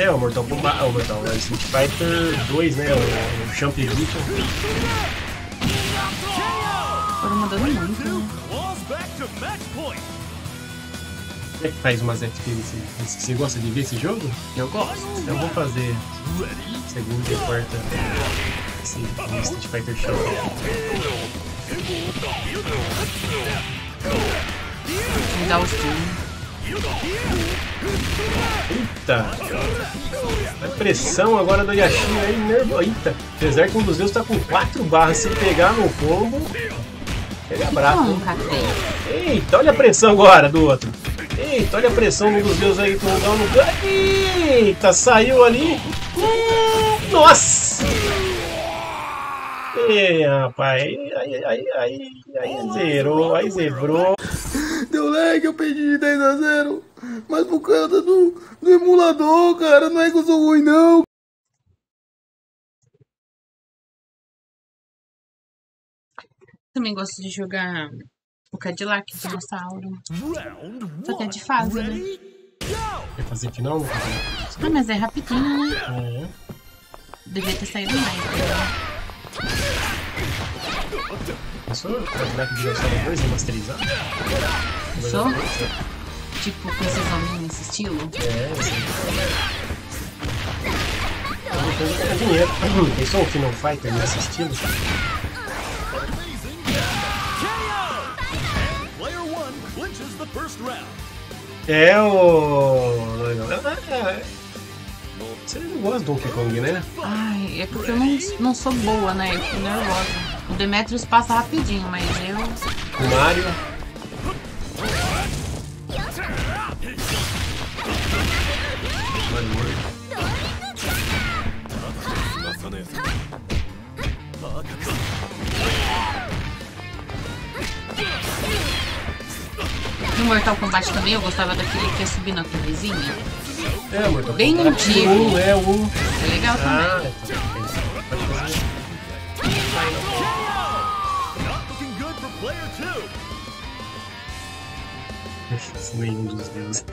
É, o Mortal Kombat, o Mortal o Street Fighter 2, né? O, o Champ Edition. foram mudando muito, é que faz umas FT nesse, nesse- Você gosta de ver esse jogo? Eu gosto. Então vamos fazer segunda e quarta esse, Street Fighter. Me dá o stream. Eita! A pressão agora do Yashin aí, nervoso. Eita! Apesar que um dos deus tá com 4 barras, se pegar no combo, pega bravo. Não, hein? catei. Eita, olha a pressão agora do outro. Eita, olha a pressão um dos deus aí com o no ganho. Eita, saiu ali. Hum, Nossa! Ei, rapaz, aí, aí, aí, aí, aí zerou, aí zerou. Deu lag, eu perdi de 10 a 0. Mas por causa do, do emulador, cara. Não é que eu sou ruim, não. Também gosto de jogar o Cadillac Dinossauro. Só que é de fase, né? Quer fazer final? Ah, mas é rapidinho, né? É. Devia ter saído mais. né? Pensou? Cadillac Dinossauro 2 remasterizado? Pensou? Tipo, com esses homens nesse estilo? É, sim. Dá dinheiro. Pensou um Final Fighter nesse estilo? É o. É. Você não gosta do Donkey Kong, né? Ai, é porque eu não, não sou boa, né? Eu fico nervosa. O Demetrius passa rapidinho, mas eu. O Mario. No Mortal Kombat também eu gostava daquele que ia subir na torrezinha. É, Mortal Bem Kombat antigo. um, é um. É legal Ah, também. for player two. Nenhum dos deuses.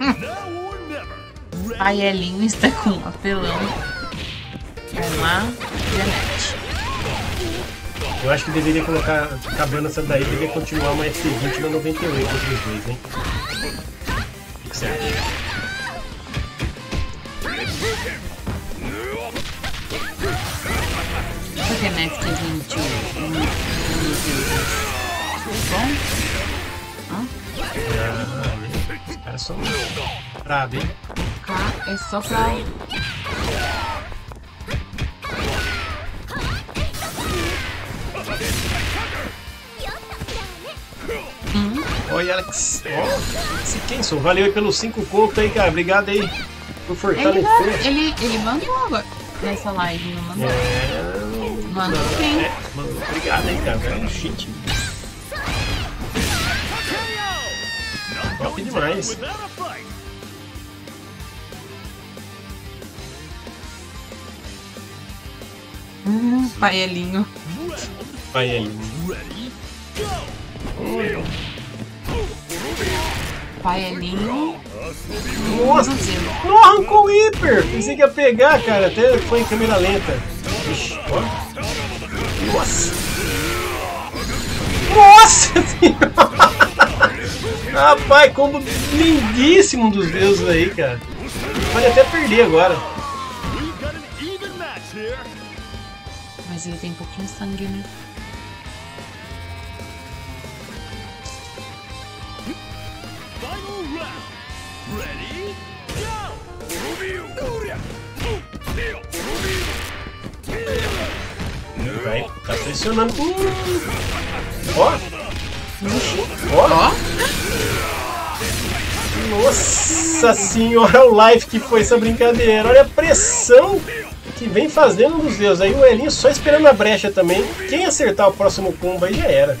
Now or never. Pai Elinho está com um apelão. Vai lá, Janete. Eu acho que deveria colocar, acabando essa daí, deveria continuar uma F20 na 98 entre os dois, hein? O que você acha? Por que Next é 21? Um, um dos deuses. Bom? Hã? Ah, os caras são brabo, hein? K é só pra. Oi, Alex. Esse quem sou? Valeu aí pelos 5 contos aí, cara. Obrigado aí por Ele, fortalecer. ele, ele mandou agora nessa live, não mandou? É, Mandou sim. é, mandou. Obrigado aí, cara. É um shit. Top demais. Hum, pai Elinho. Vai aí. Pai Elinho. Nossa! Não arrancou o hiper! Pensei que ia pegar, cara. Até foi em câmera lenta. Ixi, ó. Nossa! Nossa senhora! Rapaz, combo lindíssimo dos deuses aí, cara. Pode até perder agora. Mas ele tem pouquinho sangue, né? Vai, tá pressionando. Hum. Ó! Ó! Nossa senhora, o live que foi essa brincadeira. Olha a pressão que vem fazendo dos deuses. Aí o Elinho só esperando a brecha também. Quem acertar o próximo combo aí já era.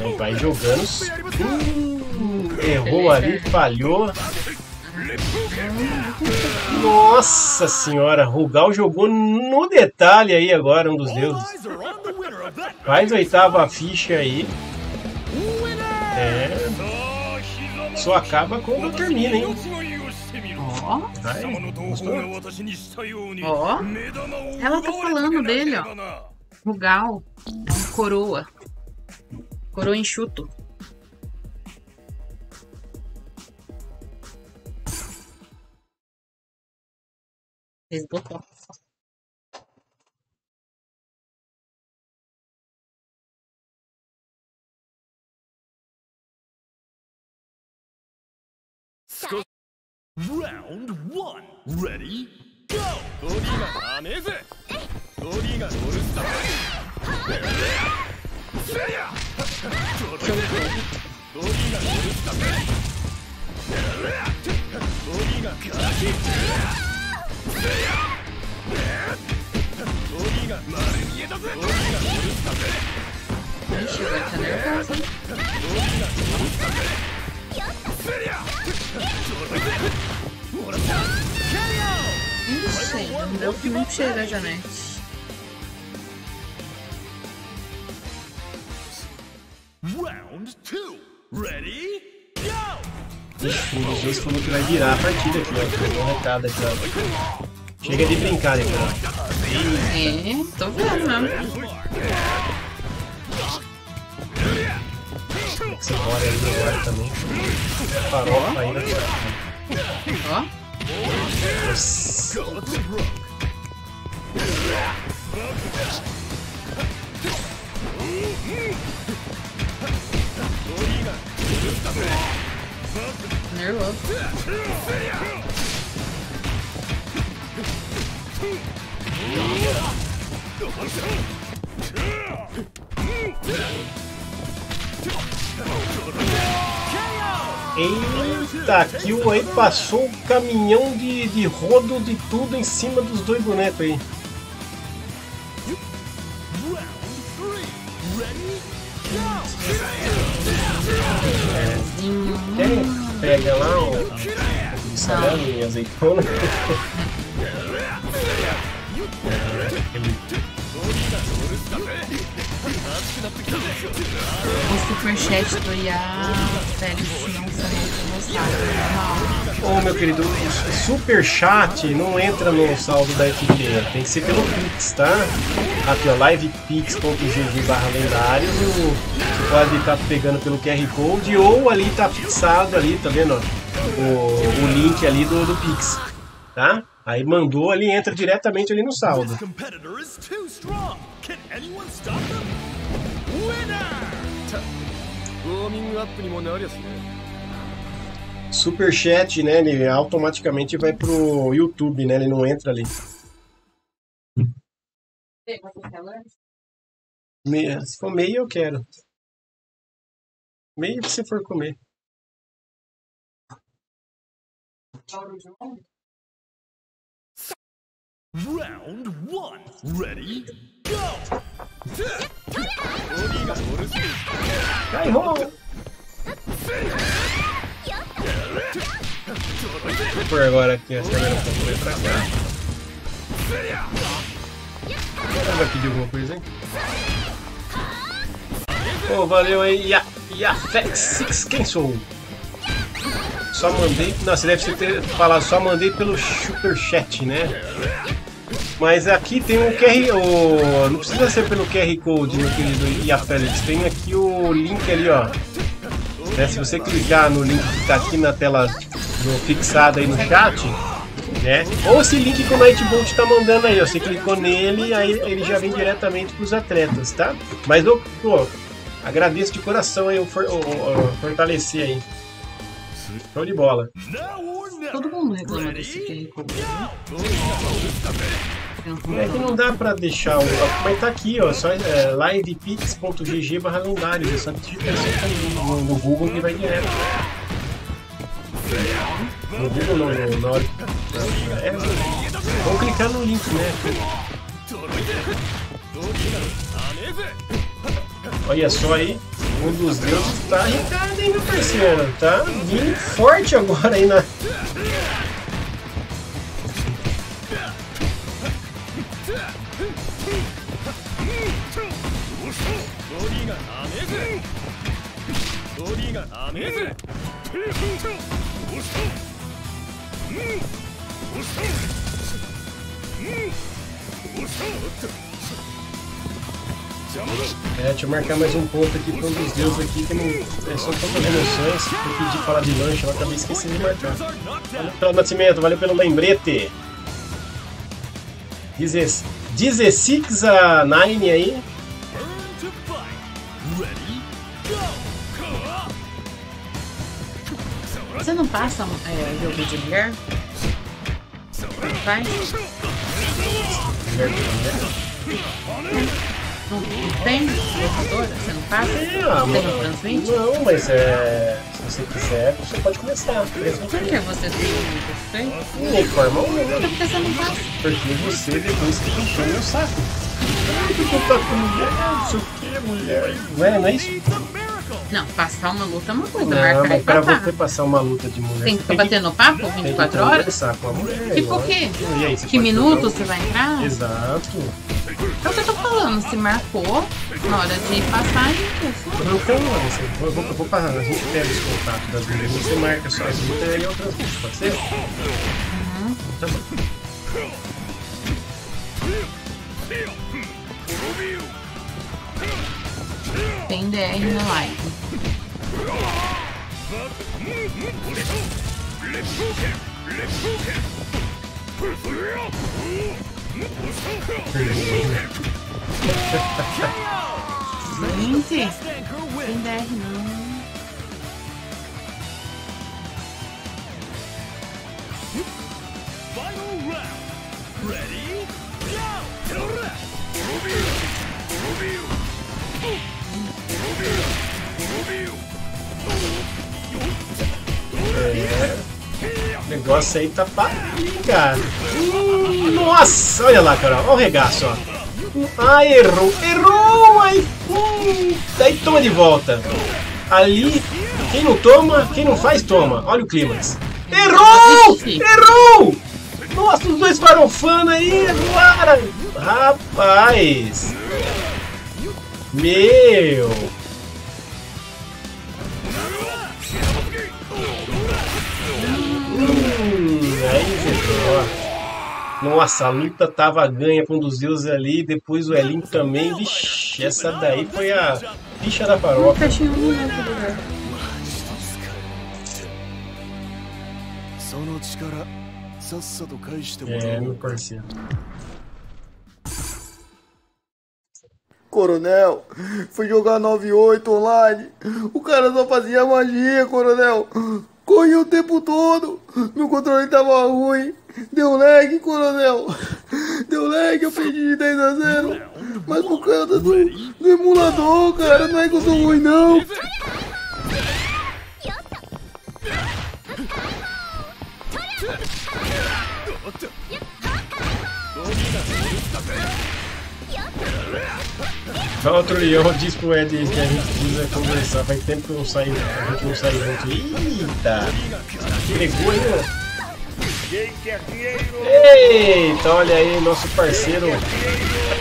Aí vai jogando. Hum, errou ali, falhou. Nossa senhora, Rugal jogou no detalhe aí agora, um dos deuses. Faz a oitava ficha aí. É. Só acaba quando termina, hein? Ó. Ó. Ela tá falando dele, ó. Rugal. Coroa. Coroa enxuto. Esgotou. Round one. Ready? Go. ゴリがダメズ。ゴリがオルスター。せや。ゴリがオルスター。ゴリがガキ。せや。ゴリが丸見えだぜ。がオルスター。ゴリがオルスター。Não deu que não chega, Janete. Round two. Ready? Go! Um dos dois falou que vai virar a partida aqui, ó. Pegou um recado aqui, ó. Chega de brincar, né, cara? É, tô vendo mesmo. Você bora aí agora também. Farofa aí na Ó. Nossa. Nervoso. Eita, Kill aí passou um caminhão de, de rodo de tudo em cima dos dois bonecos aí. Quem pega lá o salame e azeitona? O superchat do Ia Félix não foi. Ô meu querido, super chat não entra no saldo da FP, tem que ser pelo Pix, tá? Aqui ó, livepix.gg barra lendários, o- você pode estar pegando pelo QR Code ou ali tá fixado ali, tá vendo? O, o link ali do, do Pix, tá? Aí mandou ali, entra diretamente ali no saldo. Superchat, né? Ele automaticamente vai pro YouTube, né? Ele não entra ali. Meia. Se for meia, eu quero. Meia que você for comer. Round one. Ready? Go! Aí, vamos! Vou por agora aqui as câmeras pra poder pra cá. Caramba, que alguma coisa, exemplo. Pô, valeu aí, ya, Flex, quem sou? Só mandei. Nossa, deve ter falado, só mandei pelo superchat, né? Mas aqui tem um QR. O, não precisa ser pelo QR Code, meu querido Iafélix. Tem aqui o link ali, ó. Né, se você clicar no link que tá aqui na tela do fixado aí no chat, né? Ou esse link que o Nightbolt tá mandando aí, ó. Você clicou nele, aí ele já vem diretamente pros atletas, tá? Mas eu, pô, agradeço de coração aí o, o- o- o fortalecer aí. Show de bola. Todo mundo reclama desse QR Code. né? É que não dá pra deixar o. Mas tá aqui, ó. Só é, livepix.gg barra só digitar isso aí no, no Google que vai direto. No Google não, no, na hora. É, vamos clicar no link, né? Olha só aí, um dos deuses tá arrecado, hein, meu parceiro? Tá vindo forte agora aí na. É, deixa eu marcar mais um ponto aqui para um dos deuses aqui que não. É, são tantas emoções. Eu pedi falar de lanche, eu acabei esquecendo de marcar. Valeu pelo nascimento, valeu pelo lembrete. 16 16 a 9 aí. Você não passa é, jogo de mulher? Vai? Mulher de mulher. Não, não tem locadora? Você não tem mas- no Transmit? Não, mas é, se você quiser, você pode começar. Por que você tem feio? Nem forma Por alguma. que você não passa? Porque você depois que puxou meu saco. Ai, que contar com mulher, não sei o que, mulher. Não é, não é isso? Não, passar uma luta é uma coisa, Não, marcar e mas pra passar. você passar uma luta de mulher, Tem que bater no papo tem que 24 horas? conversar com a mulher. E por quê? E aí, Que minuto você vai entrar? Exato. É o que eu tô falando, se marcou, na hora de passar, é isso. Não, você, eu vou, eu vou passar, a gente pega os contatos das mulheres, você marca só as lutas e aí eu transmito, pode ser? Uhum. Tá bom. Tem DR no live. Gente, tem DR não. Final round. Ready? Go! É, o negócio aí tá parinho, cara. Hum, nossa, olha lá, cara, olha o regaço, ó. Ah, errou, errou, aí, hum, daí toma de volta. Ali, quem não toma, quem não faz, toma. Olha o clímax. Errou! Errou! Nossa, os dois farofando aí agora! Rapaz! Meu! Nossa, a luta tava ganha com um dos deuses ali, depois o Elinho também. Vixe, essa daí foi a ficha da farofa. É, meu parceiro. Coronel, fui jogar 9-8 online. O cara só fazia magia, coronel. Corria o tempo todo. Meu controle tava ruim. Deu lag, coronel. Deu lag, eu perdi de 10 a 0. Mas por causa do, do emulador, cara. Não é que eu sou ruim, não. Outro leão disse pro Ed que a gente precisa conversar. Faz tempo que eu não saio, a gente não sai junto. Eita! Pegou, hein? Eita, olha aí, nosso parceiro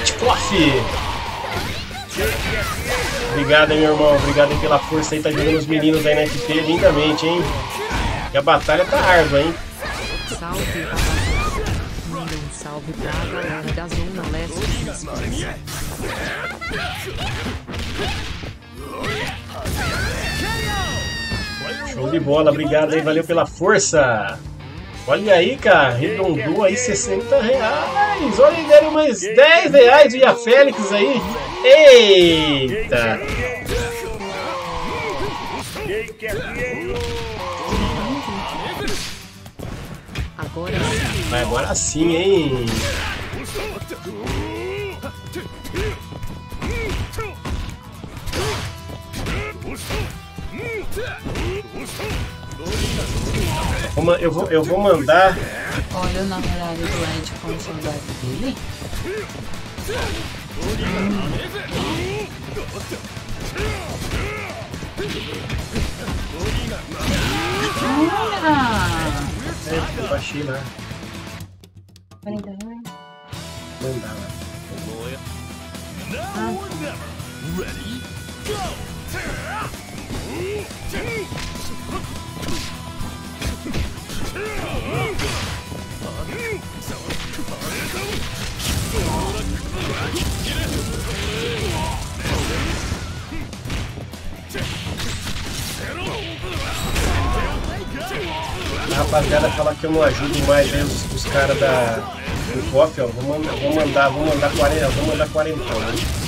Tikoff. Obrigado, hein, meu irmão. Obrigado pela força aí. Tá ajudando os meninos aí na FT lindamente, hein? E a batalha tá árdua, hein? Salve, salve pra galera da Zona Leste. Show de bola, obrigado aí, valeu pela força. Olha aí, cara, arredondou aí 60 reais. Olha aí, deram mais 10 reais e a Félix aí. Eita! Agora sim. Agora sim, hein? Eu vou, eu vou mandar. Olha o namorado do Ed com o celular dele. Olha! É, eu baixei lá. Mandar lá. Never. A rapaziada fala que eu não ajudo mais aí os, os caras da, O coffee, ó, vou mandar, vou mandar, vou mandar 40, vou mandar 40. Né?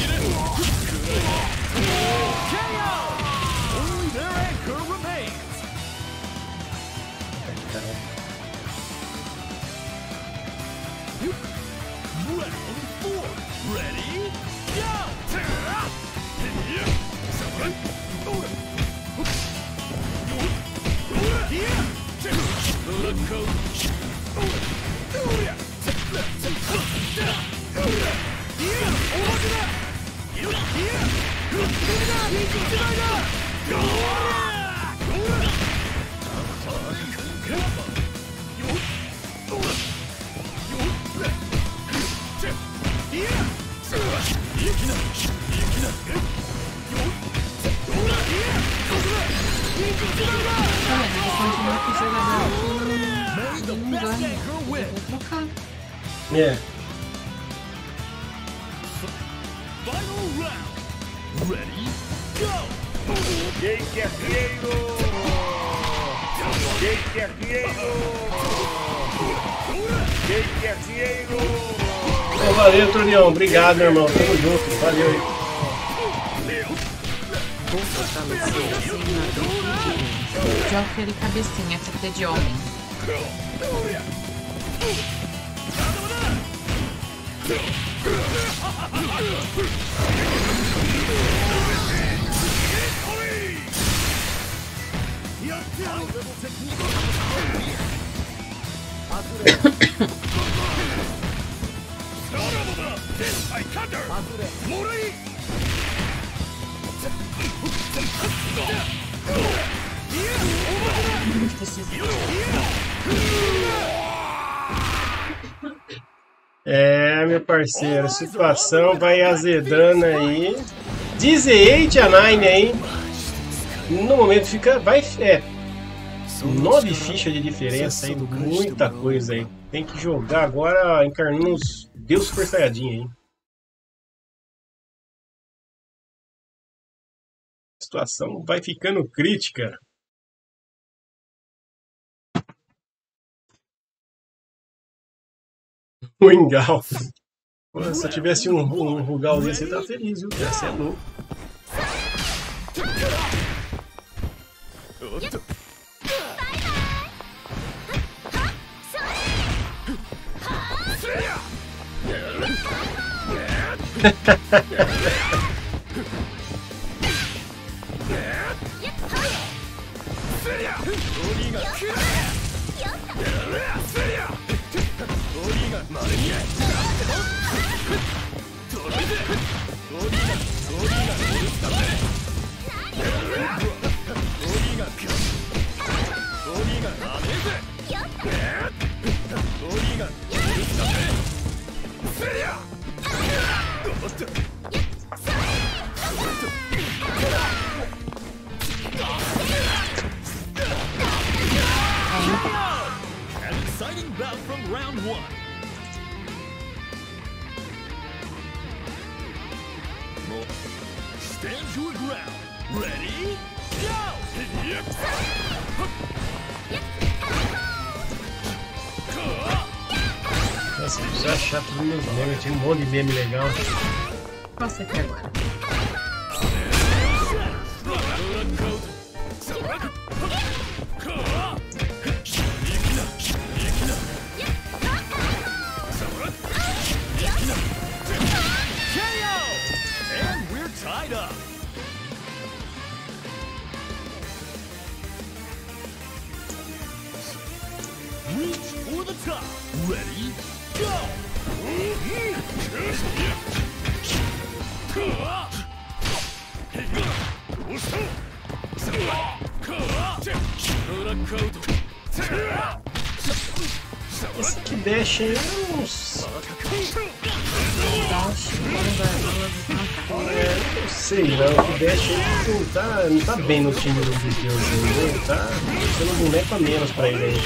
Tá Tronião. Obrigado, meu irmão. Tamo junto. Valeu aí. Joker e cabecinha, porque é de homem. É, meu parceiro, situação vai azedando aí. 18 a 9, hein? No momento fica. Vai. É. 9 fichas de diferença aí, muita coisa aí. Tem que jogar agora encarnando os Deus Super Saiyajin aí. A situação vai ficando crítica. O Engal. Se eu tivesse um, um Rugalzinho, você tá feliz, viu? Você é louco. An memes. Tinha um monte de meme legal. Você quer agora? Bem no time do Deus ainda. Tá sendo um boneco a menos pra ele aí.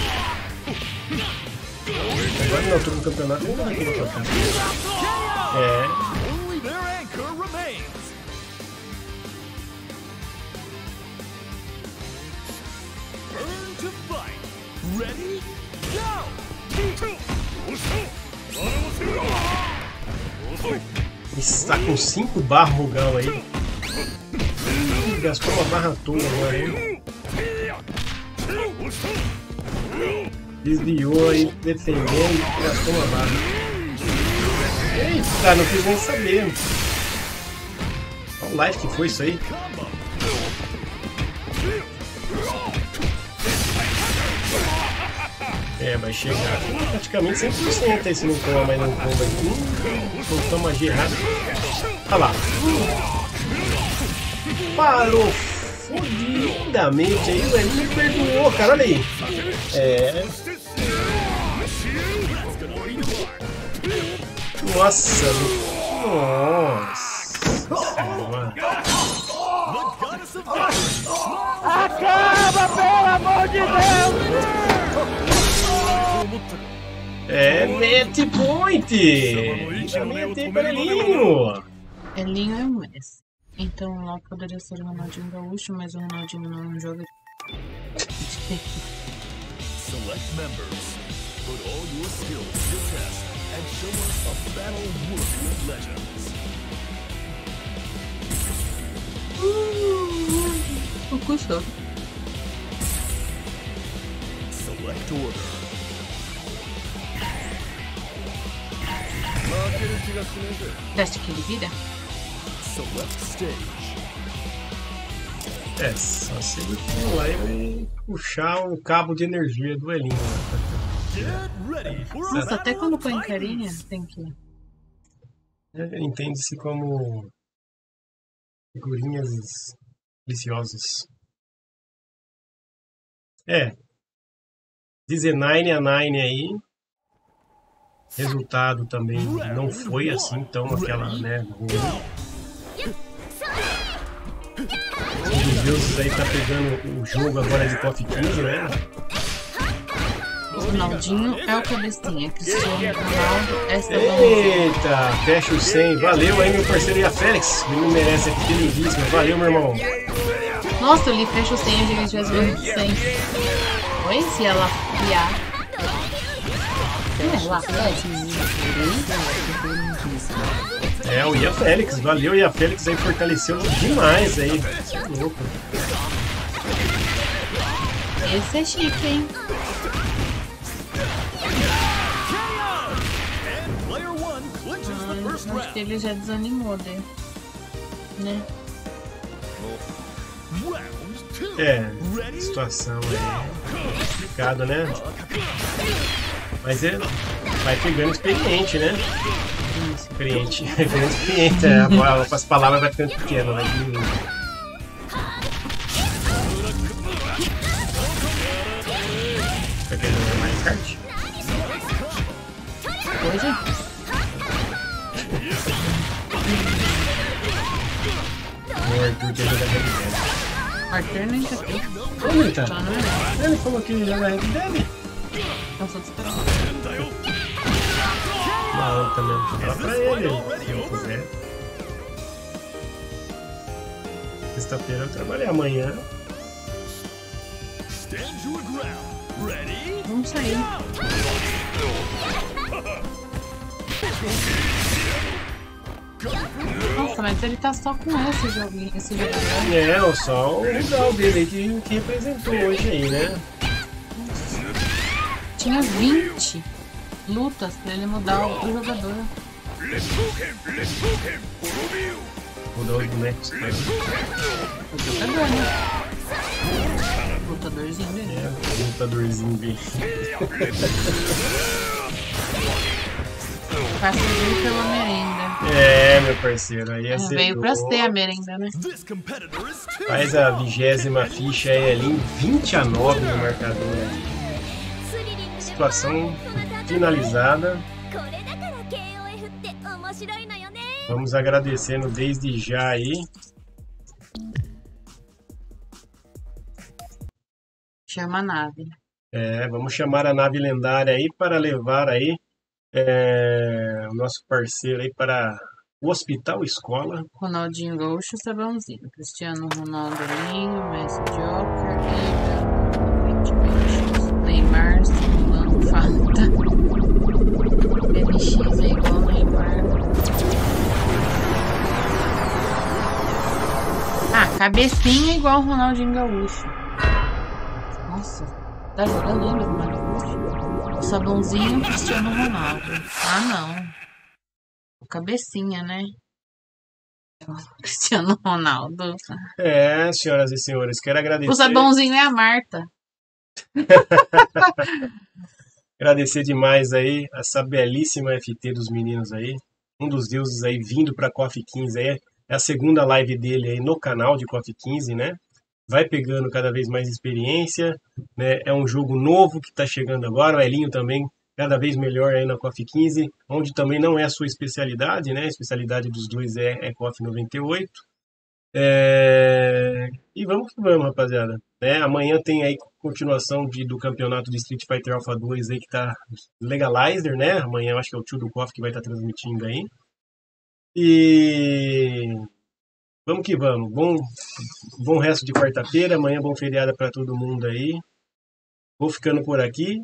Agora na altura do campeonato ele não vai colocar pra É. Está com 5 barras Rugal aí. Gastou uma barra toda agora, hein? Desviou aí, defendendo, gastou uma barra. Eita, não quis nem saber. Olha o live que foi isso aí. É, vai chegar praticamente 100% aí se não toma mais não combo aqui. Hum, Soltou magia errada. Olha lá. Parou fodidamente aí, velho. Me perdoou, cara. Olha aí. É. Nossa. Nossa. Acaba, pelo amor de Deus! É match point! Finalmente para Elinho! Elinho é um Messi. Então lá poderia ser o Ronaldinho Gaúcho, mas o Ronaldinho não joga. Select members. Put all your skills to test and show us a battle worthy of legends. O custou. Select order. Teste que ele vira? Select stage. É, só se ele for lá e vai puxar o cabo de energia do Elinho. For Nossa, até quando põe carinha, tem que. É, Entende-se como figurinhas deliciosas. É. 19 a 9 aí. Resultado também não foi assim tão aquela, né? ruim. Dos deuses aí tá pegando o jogo agora de top 15, né? O Ronaldinho é o cabecinha. Cristiano Ronaldo é Esteban. Eita, fecha o 100. Valeu aí, meu parceiro. E a Félix, o menino merece aqui, lindíssimo. Valeu, meu irmão. Nossa, eu li fecha o 100, eu digo que vendo 100. Oi, se ela piar. É, o Ia Félix. Valeu, Ia Félix aí fortaleceu demais aí. Louco. Esse é chique, hein? first Acho que ele já desanimou dele. Né? Two. É, situação é complicada, né? Mas é, vai pegando experiente, né? Experiente, pegando experiente. É, agora as palavras vai ficando pequena, vai diminuindo. Vai jogar mais kart? Hoje? O Arthur quer jogar Red Dead. Arthur nem tá aqui. Onde ele tá? É? Ele falou que ele joga Red Dead. Tá só esperando. Não, também. Fala pra ele, quiser. Sexta-feira eu trabalhei amanhã. Vamos sair. Nossa, mas ele tá só com esse joguinho, esse jogador. É, só o legal dele que, que representou hoje aí, né? Tinha 20 lutas pra ele mudar o, o jogador. Mudou os bonecos. O jogador, né? Lutadorzinho dele. É, lutadorzinho dele. Parceirinho pela merenda. É, meu parceiro, aí Não veio pra ser a merenda, né? Faz a vigésima ficha aí ali em 20 a 9 no marcador. Situação finalizada. Vamos agradecendo desde já aí. Chama a nave. É, vamos chamar a nave lendária aí para levar aí é, o nosso parceiro aí para o Hospital Escola. Ronaldinho Gaúcho, Sabãozinho, Cristiano Ronaldo Linho, Messi Joker, Gabriel, Neymar, x é igual a Ah, cabecinha igual o Ronaldinho Gaúcho. Nossa, tá jogando ele, Ronaldinho O sabãozinho Cristiano Ronaldo. Ah, não. O cabecinha, né? Cristiano Ronaldo. É, senhoras e senhores, quero agradecer. O sabãozinho é a Marta. Agradecer demais aí essa belíssima FT dos meninos aí. Um dos deuses aí vindo pra KOF 15 aí. É a segunda live dele aí no canal de KOF 15, né? Vai pegando cada vez mais experiência, né? É um jogo novo que tá chegando agora. O Elinho também cada vez melhor aí na KOF 15, onde também não é a sua especialidade, né? A especialidade dos dois é, é KOF 98. É... E vamos que vamos, rapaziada. Né? Amanhã tem aí continuação de, do campeonato de Street Fighter Alpha 2 aí que tá Legalizer, né? Amanhã eu acho que é o tio do KOF que vai estar tá transmitindo aí. E vamos que vamos. Bom, bom resto de quarta-feira. Amanhã bom feriado para todo mundo aí. Vou ficando por aqui.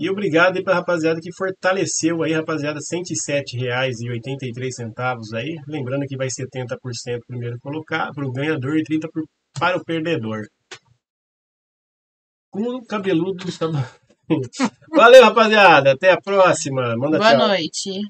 E obrigado aí pra rapaziada que fortaleceu aí, rapaziada, R$ 107,83 aí. Lembrando que vai 70% primeiro colocar para o ganhador e 30% para o perdedor. Com o cabeludo. Valeu, rapaziada. Até a próxima. Manda Boa tchau. noite.